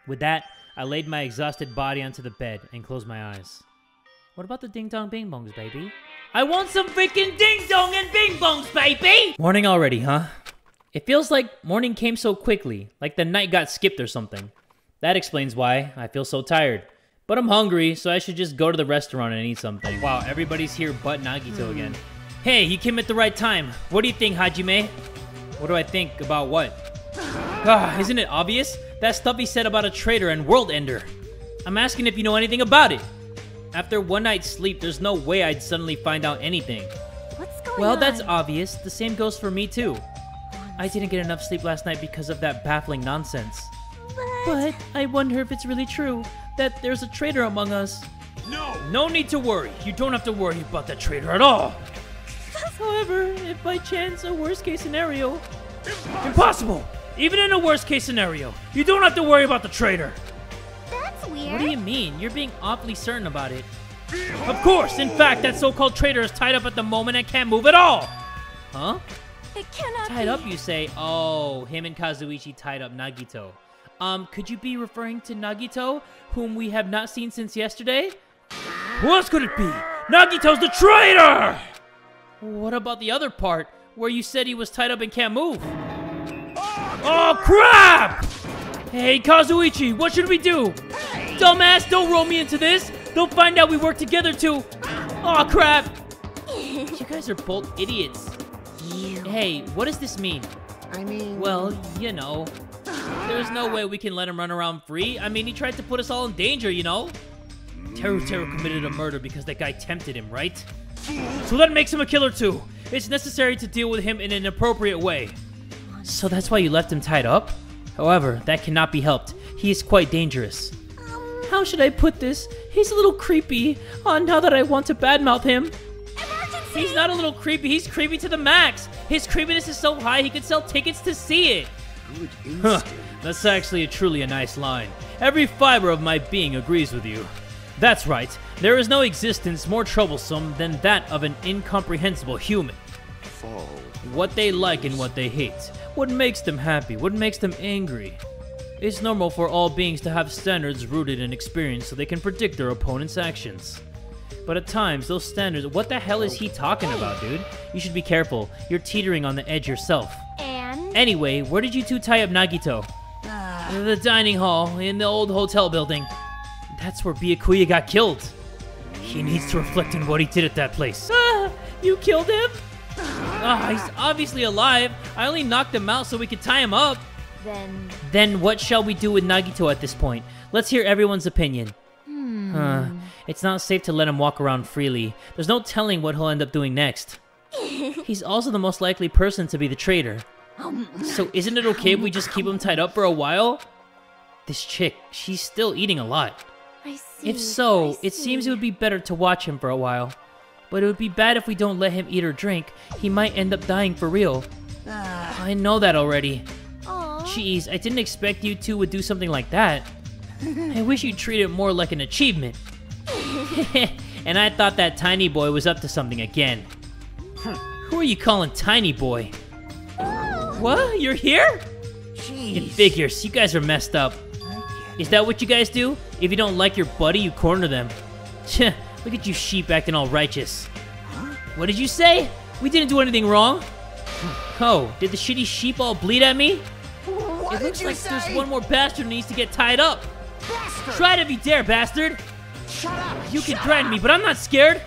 With that, I laid my exhausted body onto the bed and closed my eyes. What about the ding dong bing bongs, baby? I want some freaking ding dong and bing bongs, baby! Morning already, huh? It feels like morning came so quickly, like the night got skipped or something. That explains why I feel so tired. But I'm hungry, so I should just go to the restaurant and eat something. Wow, everybody's here but Nagito again. Hey, you came at the right time. What do you think, Hajime? What do I think about what? Ah, isn't it obvious? That stuff he said about a traitor and world ender. I'm asking if you know anything about it. After one night's sleep, there's no way I'd suddenly find out anything. what's going Well, on? that's obvious. The same goes for me, too. I didn't get enough sleep last night because of that baffling nonsense. But I wonder if it's really true that there's a traitor among us. No! No need to worry. You don't have to worry about that traitor at all. However, if by chance a worst case scenario, Impossible! Even in a worst case scenario, you don't have to worry about the traitor. That's weird. What do you mean? You're being awfully certain about it. Of course! In fact, that so-called traitor is tied up at the moment and can't move at all! Huh? It cannot Tied be. up, you say? Oh, him and Kazuichi tied up Nagito. Um, could you be referring to Nagito, whom we have not seen since yesterday? Who else could it be? Nagito's the traitor! What about the other part, where you said he was tied up and can't move? Oh, crap! Hey, Kazuichi, what should we do? Dumbass, don't roll me into this! They'll find out we work together too! Oh, crap! You guys are both idiots. Hey, what does this mean? I mean, Well, you know. There's no way we can let him run around free. I mean, he tried to put us all in danger, you know? Teru Teru committed a murder because that guy tempted him, right? So that makes him a killer too. It's necessary to deal with him in an appropriate way. So that's why you left him tied up? However, that cannot be helped. He is quite dangerous. How should I put this? He's a little creepy. Oh, now that I want to badmouth him. He's not a little creepy, he's creepy to the max. His creepiness is so high he could sell tickets to see it. Good Huh, that's actually a truly a nice line. Every fiber of my being agrees with you. That's right, there is no existence more troublesome than that of an incomprehensible human. Fall. What they like and what they hate. What makes them happy, what makes them angry. It's normal for all beings to have standards rooted in experience so they can predict their opponent's actions. But at times, those standards. What the hell is he talking about, dude? You should be careful. You're teetering on the edge yourself. Anyway, where did you two tie up Nagito? the dining hall in the old hotel building. That's where Byakuya got killed. He needs to reflect on what he did at that place. Ah, you killed him? Ah, he's obviously alive. I only knocked him out so we could tie him up. then Then what shall we do with Nagito at this point? Let's hear everyone's opinion. Huh. It's not safe to let him walk around freely. There's no telling what he'll end up doing next. He's also the most likely person to be the traitor. So isn't it okay if we just keep him tied up for a while? This chick, she's still eating a lot. I see. If so, I it seems it would be better to watch him for a while. But it would be bad if we don't let him eat or drink. He might end up dying for real. Ah. I know that already. Aw. Jeez, I didn't expect you two would do something like that. I wish you'd treat it more like an achievement. and I thought that tiny boy was up to something again. Who are you calling tiny boy? What? You're here? It Jeez. figures. You guys are messed up. Is that what you guys do? If you don't like your buddy, you corner them. Tch, look at you sheep acting all righteous. What did you say? We didn't do anything wrong. Oh, did the shitty sheep all bleed at me? What it looks like say? there's one more bastard who needs to get tied up. Bastard! Try it if you dare, bastard. Shut up! You can threaten up. me, but I'm not scared.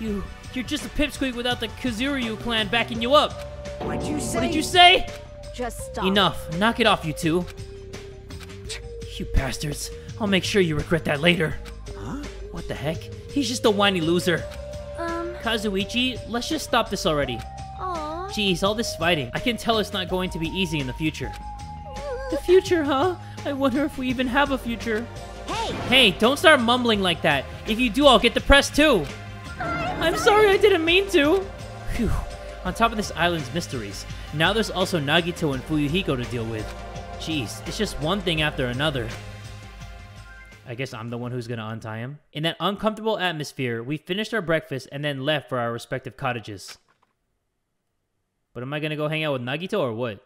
You, you're just a pipsqueak without the Kuzuryu clan backing you up. What'd you say? What did you say? Just stop. Enough. Knock it off, you two. You bastards. I'll make sure you regret that later. Huh? What the heck? He's just a whiny loser. Um. Kazuichi, let's just stop this already. Aw. Jeez, all this fighting. I can tell it's not going to be easy in the future. The future, huh? I wonder if we even have a future. Hey. Hey, don't start mumbling like that. If you do, I'll get depressed too. I'm sorry, I didn't mean to. Phew. On top of this island's mysteries, now there's also Nagito and Fuyuhiko to deal with. Jeez, it's just one thing after another. I guess I'm the one who's gonna untie him. In that uncomfortable atmosphere, we finished our breakfast and then left for our respective cottages. But am I gonna go hang out with Nagito or what?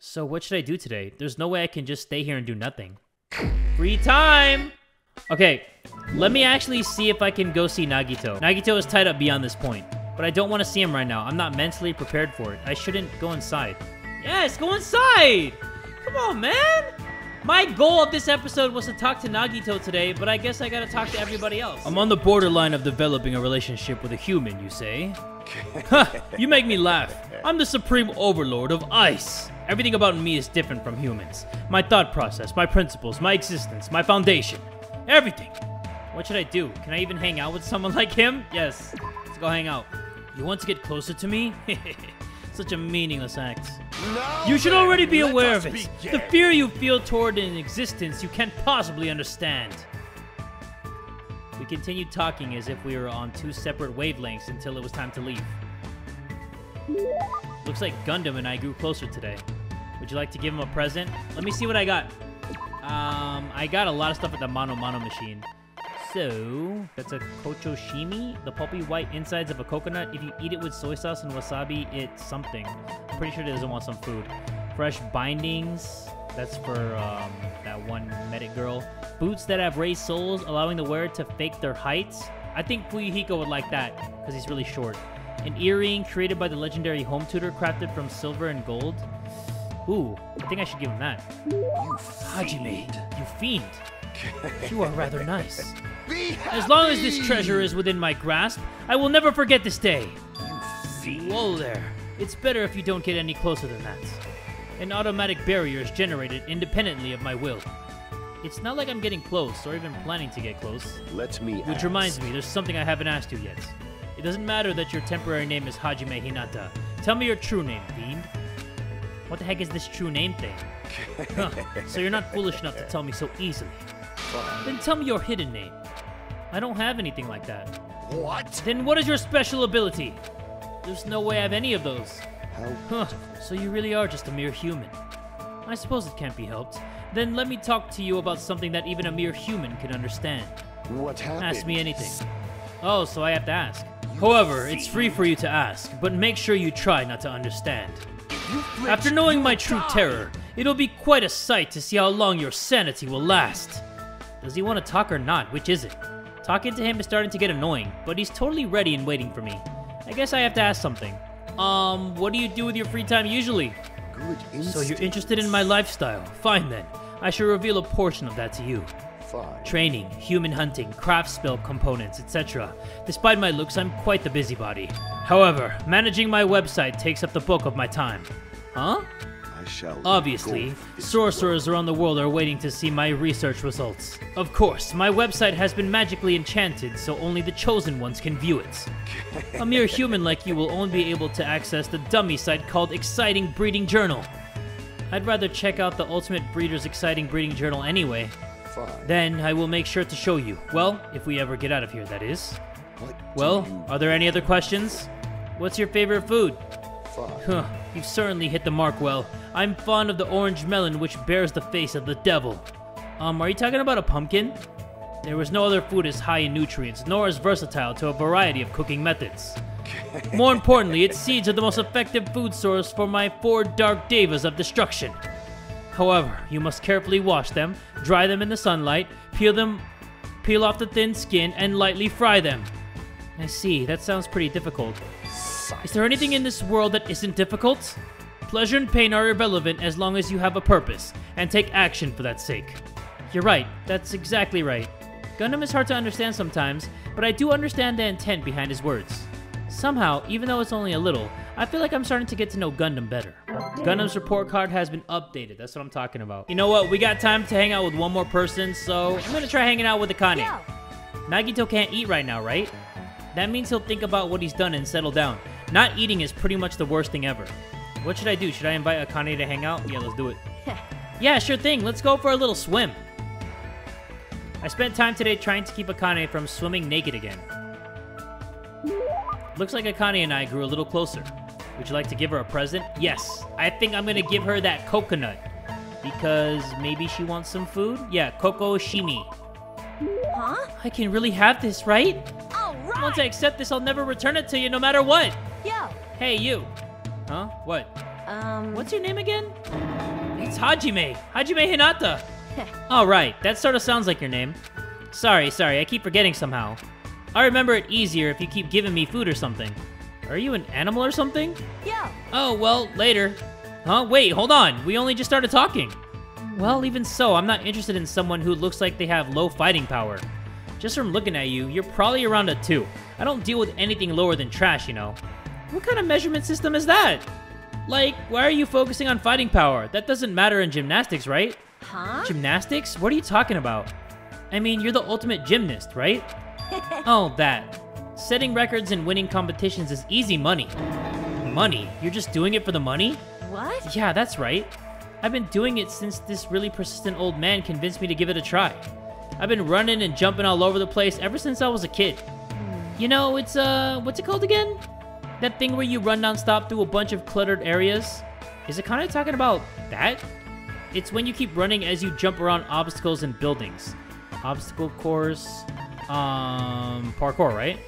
So what should I do today? There's no way I can just stay here and do nothing. Free time! Okay, let me actually see if I can go see Nagito. Nagito is tied up beyond this point, but I don't want to see him right now. I'm not mentally prepared for it. I shouldn't go inside. Yes, go inside! Come on, man! My goal of this episode was to talk to Nagito today, but I guess I gotta talk to everybody else. I'm on the borderline of developing a relationship with a human, you say? Ha! you make me laugh. I'm the supreme overlord of ice. Everything about me is different from humans. My thought process, my principles, my existence, my foundation. Everything. What should I do? Can I even hang out with someone like him? Yes. Let's go hang out. You want to get closer to me? Such a meaningless act. You should already be let aware of it. begin. The fear you feel toward an existence you can't possibly understand. We continued talking as if we were on two separate wavelengths until it was time to leave. Looks like Gundham and I grew closer today. Would you like to give him a present? Let me see what I got. Um, I got a lot of stuff at the Mono Mono machine. So, that's a kochoshimi, the pulpy white insides of a coconut. If you eat it with soy sauce and wasabi, it's something. I'm pretty sure it doesn't want some food. Fresh bindings, that's for um, that one medic girl. Boots that have raised soles, allowing the wearer to fake their heights. I think Fuyuhiko would like that, because he's really short. An earring created by the legendary home tutor, crafted from silver and gold. Ooh, I think I should give him that. You Hajime, you fiend. You are rather nice. As long as this treasure is within my grasp, I will never forget this day. You Whoa there. It's better if you don't get any closer than that. An automatic barrier is generated independently of my will. It's not like I'm getting close or even planning to get close. Let me Which ask. reminds me, there's something I haven't asked you yet. It doesn't matter that your temporary name is Hajime Hinata. Tell me your true name, fiend. What the heck is this true name thing? Huh, so you're not foolish enough to tell me so easily. Then tell me your hidden name. I don't have anything like that. What? Then what is your special ability? There's no way I have any of those. How Huh, so you really are just a mere human. I suppose it can't be helped. Then let me talk to you about something that even a mere human can understand. what happened? Ask me anything. Oh, so I have to ask. However, it's free for you to ask, but make sure you try not to understand. After knowing my true terror, it'll be quite a sight to see how long your sanity will last. Does he want to talk or not? Which is it? Talking to him is starting to get annoying, but he's totally ready and waiting for me. I guess I have to ask something. Um, what do you do with your free time usually? Good So you're interested in my lifestyle. Fine then. I shall reveal a portion of that to you. Fine. Training, human hunting, craft spell components, etc. Despite my looks, I'm quite the busybody. However, managing my website takes up the bulk of my time. Huh? I shall. Obviously, sorcerers around the world are waiting to see my research results. Of course, my website has been magically enchanted, so only the chosen ones can view it. A mere human like you will only be able to access the dummy site called Exciting Breeding Journal. I'd rather check out the Ultimate Breeder's Exciting Breeding Journal anyway. Fine. Then I will make sure to show you. Well, if we ever get out of here, that is. Well, you- are there any other questions? What's your favorite food? Fine. Huh, you've certainly hit the mark well. I'm fond of the orange melon which bears the face of the devil. Um, are you talking about a pumpkin? There was no other food as high in nutrients, nor as versatile to a variety of cooking methods. More importantly, its seeds are the most effective food source for my four dark devas of destruction. However, you must carefully wash them, dry them in the sunlight, peel them, peel off the thin skin, and lightly fry them. I see, that sounds pretty difficult. Is there anything in this world that isn't difficult? Pleasure and pain are irrelevant as long as you have a purpose and take action for that sake. You're right, that's exactly right. Gundham is hard to understand sometimes, but I do understand the intent behind his words. Somehow, even though it's only a little, I feel like I'm starting to get to know Gundham better. Gundham's report card has been updated, that's what I'm talking about. You know what, we got time to hang out with one more person, so I'm gonna try hanging out with Akane. Yo, Nagito can't eat right now, right? That means he'll think about what he's done and settle down. Not eating is pretty much the worst thing ever. What should I do? Should I invite Akane to hang out? Yeah, let's do it. yeah, sure thing. Let's go for a little swim. I spent time today trying to keep Akane from swimming naked again. Looks like Akane and I grew a little closer. Would you like to give her a present? Yes. I think I'm gonna give her that coconut. Because maybe she wants some food? Yeah, Koko Shimi. huh? I can really have this, right? All right. Once I accept this, I'll never return it to you no matter what. Yo, Hey, you. Huh? What? um, What's your name again? It's Hajime. Hajime Hinata. All right, that sort of sounds like your name. Sorry, sorry, I keep forgetting somehow. I remember it easier if you keep giving me food or something. Are you an animal or something? Yeah. Oh, well, later. Huh? Wait, hold on. We only just started talking. Well, even so, I'm not interested in someone who looks like they have low fighting power. Just from looking at you, you're probably around a 2. I don't deal with anything lower than trash, you know. What kind of measurement system is that? Like, why are you focusing on fighting power? That doesn't matter in gymnastics, right? huh? Gymnastics? What are you talking about? I mean, you're the ultimate gymnast, right? oh, that. Setting records and winning competitions is easy money. Money? You're just doing it for the money? What? Yeah, that's right. I've been doing it since this really persistent old man convinced me to give it a try. I've been running and jumping all over the place ever since I was a kid. You know, it's, uh, what's it called again? That thing where you run nonstop through a bunch of cluttered areas? Is it kind of talking about that? It's when you keep running as you jump around obstacles and buildings. Obstacle course, um, parkour, right?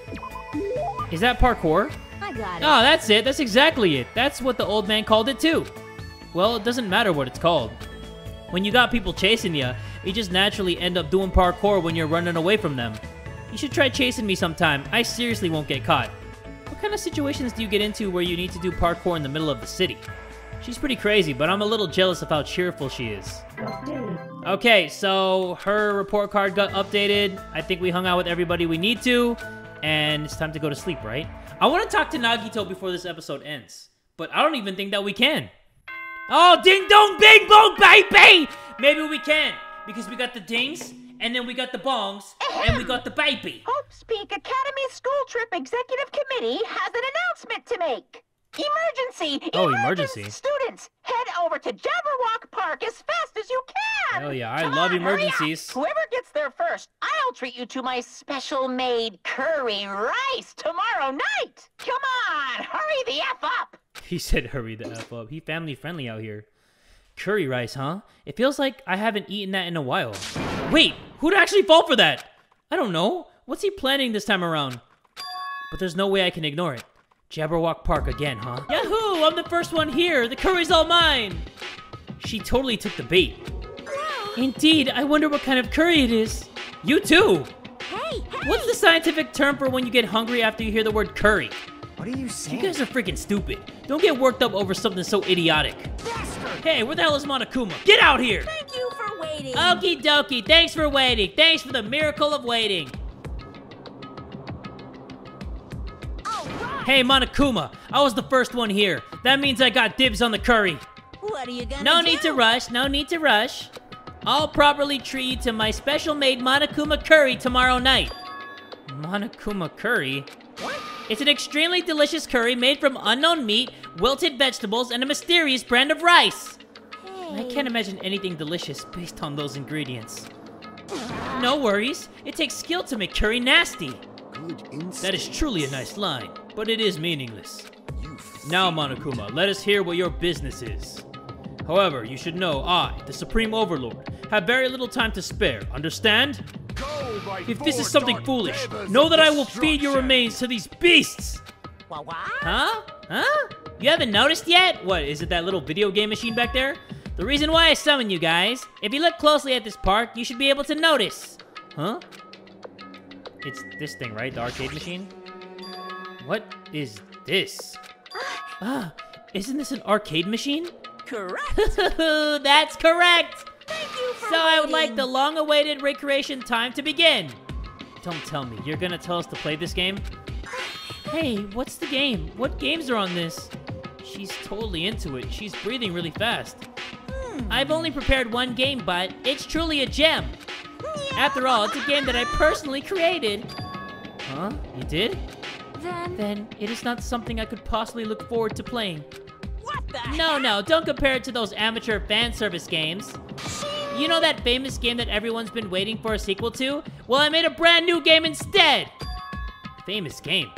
Is that parkour? I got it. Oh, that's it. That's exactly it. That's what the old man called it too. Well, it doesn't matter what it's called. When you got people chasing you, you just naturally end up doing parkour when you're running away from them. You should try chasing me sometime. I seriously won't get caught. What kind of situations do you get into where you need to do parkour in the middle of the city? She's pretty crazy, but I'm a little jealous of how cheerful she is. Okay, so her report card got updated. I think we hung out with everybody we need to, and it's time to go to sleep, right? I want to talk to Nagito before this episode ends, but I don't even think that we can. Oh, ding dong, bing bong, baby! Maybe we can, because we got the dings, and then we got the bongs, and we got the baby. Hope's Peak Academy School Trip Executive Committee has an announcement to make. Emergency! Oh, emergency. Students, head over to Jabberwock Park as fast as you can! Hell yeah, I Come love on, emergencies. Whoever gets there first, I'll treat you to my special made curry rice tomorrow night! Come on, hurry the F up! He said hurry the F up. He family friendly out here. Curry rice, huh? It feels like I haven't eaten that in a while. Wait, who'd actually fall for that? I don't know. What's he planning this time around? But there's no way I can ignore it. Jabberwock Park again, huh? Yahoo! I'm the first one here! The curry's all mine! She totally took the bait. Indeed, I wonder what kind of curry it is. You too! Hey, hey! What's the scientific term for when you get hungry after you hear the word curry? What are you saying? You guys are freaking stupid. Don't get worked up over something so idiotic. Hey, where the hell is Monokuma? Get out here! Thank you for waiting. Okie dokie, thanks for waiting. Thanks for the miracle of waiting. Right. Hey, Monokuma, I was the first one here. That means I got dibs on the curry. What are you gonna No do? need to rush, no need to rush. I'll properly treat you to my special made Monokuma curry tomorrow night. Monokuma curry? What? It's an extremely delicious curry made from unknown meat, wilted vegetables, and a mysterious brand of rice. I can't imagine anything delicious based on those ingredients. No worries, it takes skill to make curry nasty. Good. That is truly a nice line, but it is meaningless. Now, Monokuma, let us hear what your business is. However, you should know I, the Supreme Overlord, have very little time to spare, understand? If this is something foolish, know that I will feed your remains to these beasts! What? what? Huh? Huh? You haven't noticed yet? What, is it that little video game machine back there? The reason why I summon you guys, if you look closely at this park, you should be able to notice. Huh? It's this thing, right? The arcade machine? What is this? Ah, isn't this an arcade machine? Correct. That's correct! Thank you for So I would like the long-awaited recreation time to begin. Don't tell me, you're gonna tell us to play this game? Hey, what's the game? What games are on this? She's totally into it. She's breathing really fast. Hmm. I've only prepared one game, but it's truly a gem. After all, it's a game that I personally created. Huh? You did? Then Then it is not something I could possibly look forward to playing. what the? No, no, don't compare it to those amateur fan service games. You know that famous game that everyone's been waiting for a sequel to? Well, I made a brand new game instead. Famous game.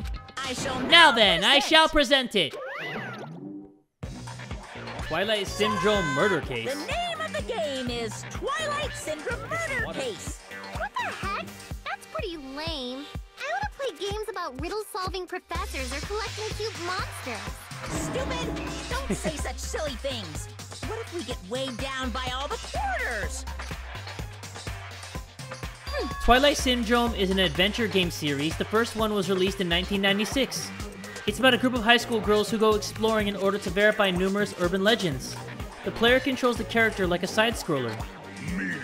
I Now then, I shall present it. Twilight Syndrome Murder Case. The name of the game is Twilight Syndrome Murder What? Case. What the heck? That's pretty lame. I want to play games about riddle-solving professors or collecting cute monsters. Stupid! Don't say such silly things. What if we get weighed down by all the quarters? Twilight Syndrome is an adventure game series. The first one was released in 1996. It's about a group of high school girls who go exploring in order to verify numerous urban legends. The player controls the character like a side scroller.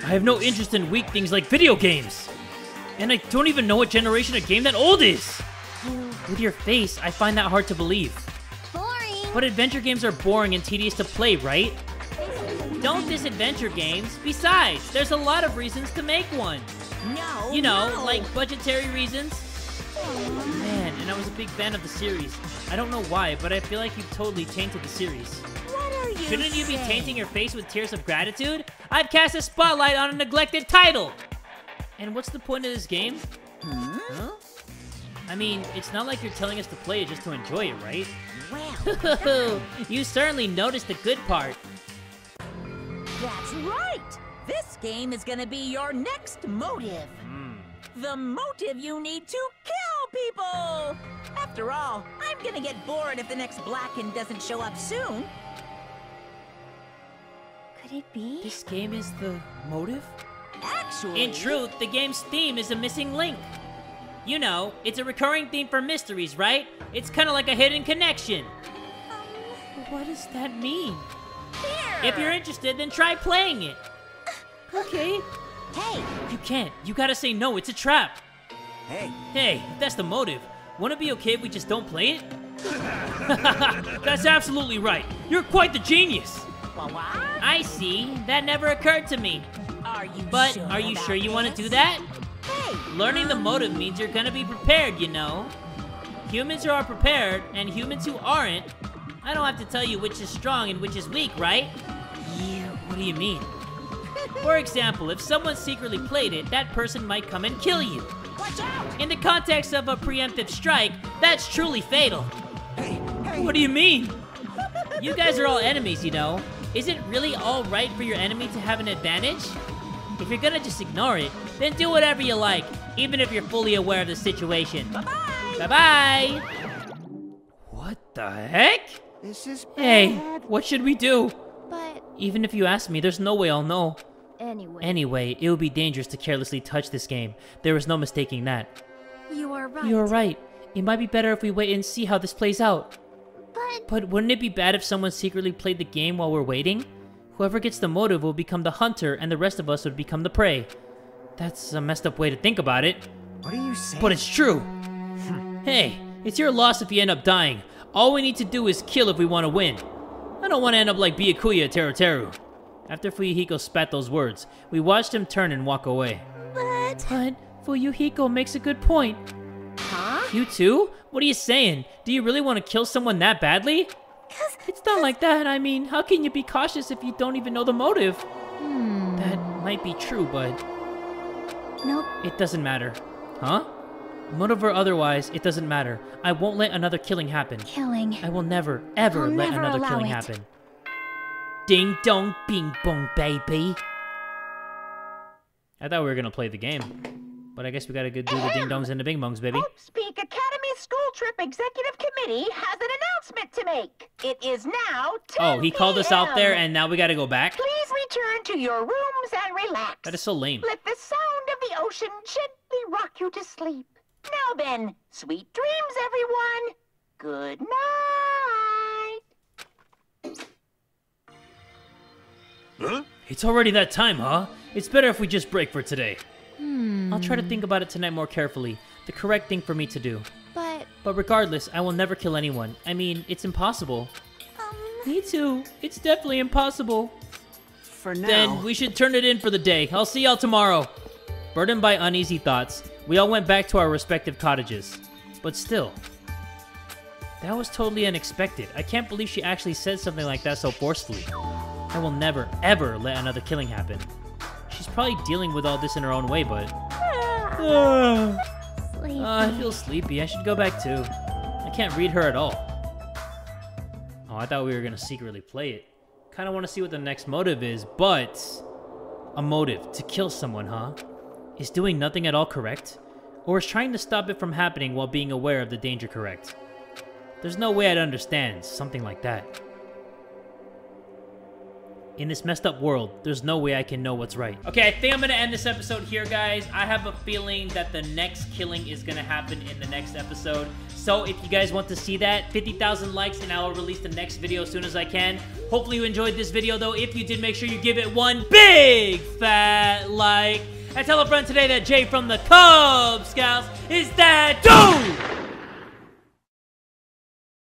I have no interest in weak things like video games. And I don't even know what generation a game that old is. With your face, I find that hard to believe. Boring. But adventure games are boring and tedious to play, right? Don't diss adventure games. Besides, there's a lot of reasons to make one. No. You know, no. like budgetary reasons. Man, and I was a big fan of the series. I don't know why, but I feel like you've totally tainted the series. What are you Shouldn't you be tainting your face with tears of gratitude? I've cast a spotlight on a neglected title! And what's the point of this game? Hmm? Huh? I mean, it's not like you're telling us to play it just to enjoy it, right? Well, you certainly noticed the good part. that's right. This game is gonna be your next motive. Hmm. The motive you need to kill people. After all, I'm gonna get bored if the next Blacken doesn't show up soon. Could it be? This game is the motive? Actually, In truth, the game's theme is a missing link. You know, it's a recurring theme for mysteries, right? It's kind of like a hidden connection. Um, what does that mean? here. If you're interested, then try playing it. Okay. hey, You can't. You gotta say no, it's a trap. Hey, Hey, if that's the motive, wouldn't it be okay if we just don't play it? that's absolutely right. You're quite the genius. I see. That never occurred to me. Are you But sure are you sure you want to do that? Hey, Learning the motive means you're gonna be prepared, you know. Humans who are prepared and humans who aren't, I don't have to tell you which is strong and which is weak, right? Yeah, what do you mean? For example, if someone secretly played it, that person might come and kill you. watch out! In the context of a preemptive strike, that's truly fatal. hey, hey! What do you mean? You guys are all enemies, you know. Is it really all right for your enemy to have an advantage? If you're gonna just ignore it, then do whatever you like, even if you're fully aware of the situation. Bye-bye! Bye bye! What the heck? This is bad. Hey, what should we do? But Even if you ask me, there's no way I'll know. Anyway, Anyway, it would be dangerous to carelessly touch this game. There is no mistaking that. you are right. You're right. It might be better if we wait and see how this plays out. But But wouldn't it be bad if someone secretly played the game while we're waiting? Whoever gets the motive will become the hunter, and the rest of us would become the prey. That's a messed up way to think about it, What are you saying? but it's true. Hmm. hey, it's your loss if you end up dying. All we need to do is kill if we want to win. I don't want to end up like Byakuya Teruteru. After Fuyuhiko spat those words, we watched him turn and walk away. but But Fuyuhiko makes a good point. huh? You too? What are you saying? Do you really want to kill someone that badly? It's not like that. I mean, how can you be cautious if you don't even know the motive? Hmm. That might be true, but Nope. it doesn't matter. Huh? Motive or otherwise, it doesn't matter. I won't let another killing happen. Killing. I will never, ever I'll let never another killing it. happen. Ding dong, bing bong, baby. I thought we were gonna play the game, but I guess we gotta go do the ding dongs and the bing bongs, baby. Hope's Peak Academy School Trip Executive Committee has an announcement to make. It is now 10 Oh, he called us out there, and now we gotta go back. Please return to your rooms and relax. That is so lame. Let the sound of the ocean gently rock you to sleep. Now then, sweet dreams, everyone. Good night. Huh? It's already that time, huh? It's better if we just break for today. Hmm. I'll try to think about it tonight more carefully. The correct thing for me to do. But But regardless, I will never kill anyone. I mean, it's impossible. um, Me too. It's definitely impossible. For now. Then we should turn it in for the day. I'll see y'all tomorrow. Burdened by uneasy thoughts, we all went back to our respective cottages. But still, that was totally unexpected. I can't believe she actually said something like that so forcefully. I will never, ever let another killing happen. She's probably dealing with all this in her own way, but. Uh. I feel sleepy. I should go back too. I can't read her at all. Oh, I thought we were gonna secretly play it. Kind of want to see what the next motive is, but a motive to kill someone, huh? Is doing nothing at all correct? Or is trying to stop it from happening while being aware of the danger correct? There's no way I'd understand something like that. In this messed up world, there's no way I can know what's right. Okay, I think I'm gonna end this episode here, guys. I have a feeling that the next killing is gonna happen in the next episode. So if you guys want to see that, 50,000 likes and I will release the next video as soon as I can. Hopefully you enjoyed this video though. If you did, make sure you give it one big fat like. And tell a friend today that Jay from the Kubz Scouts is that dude!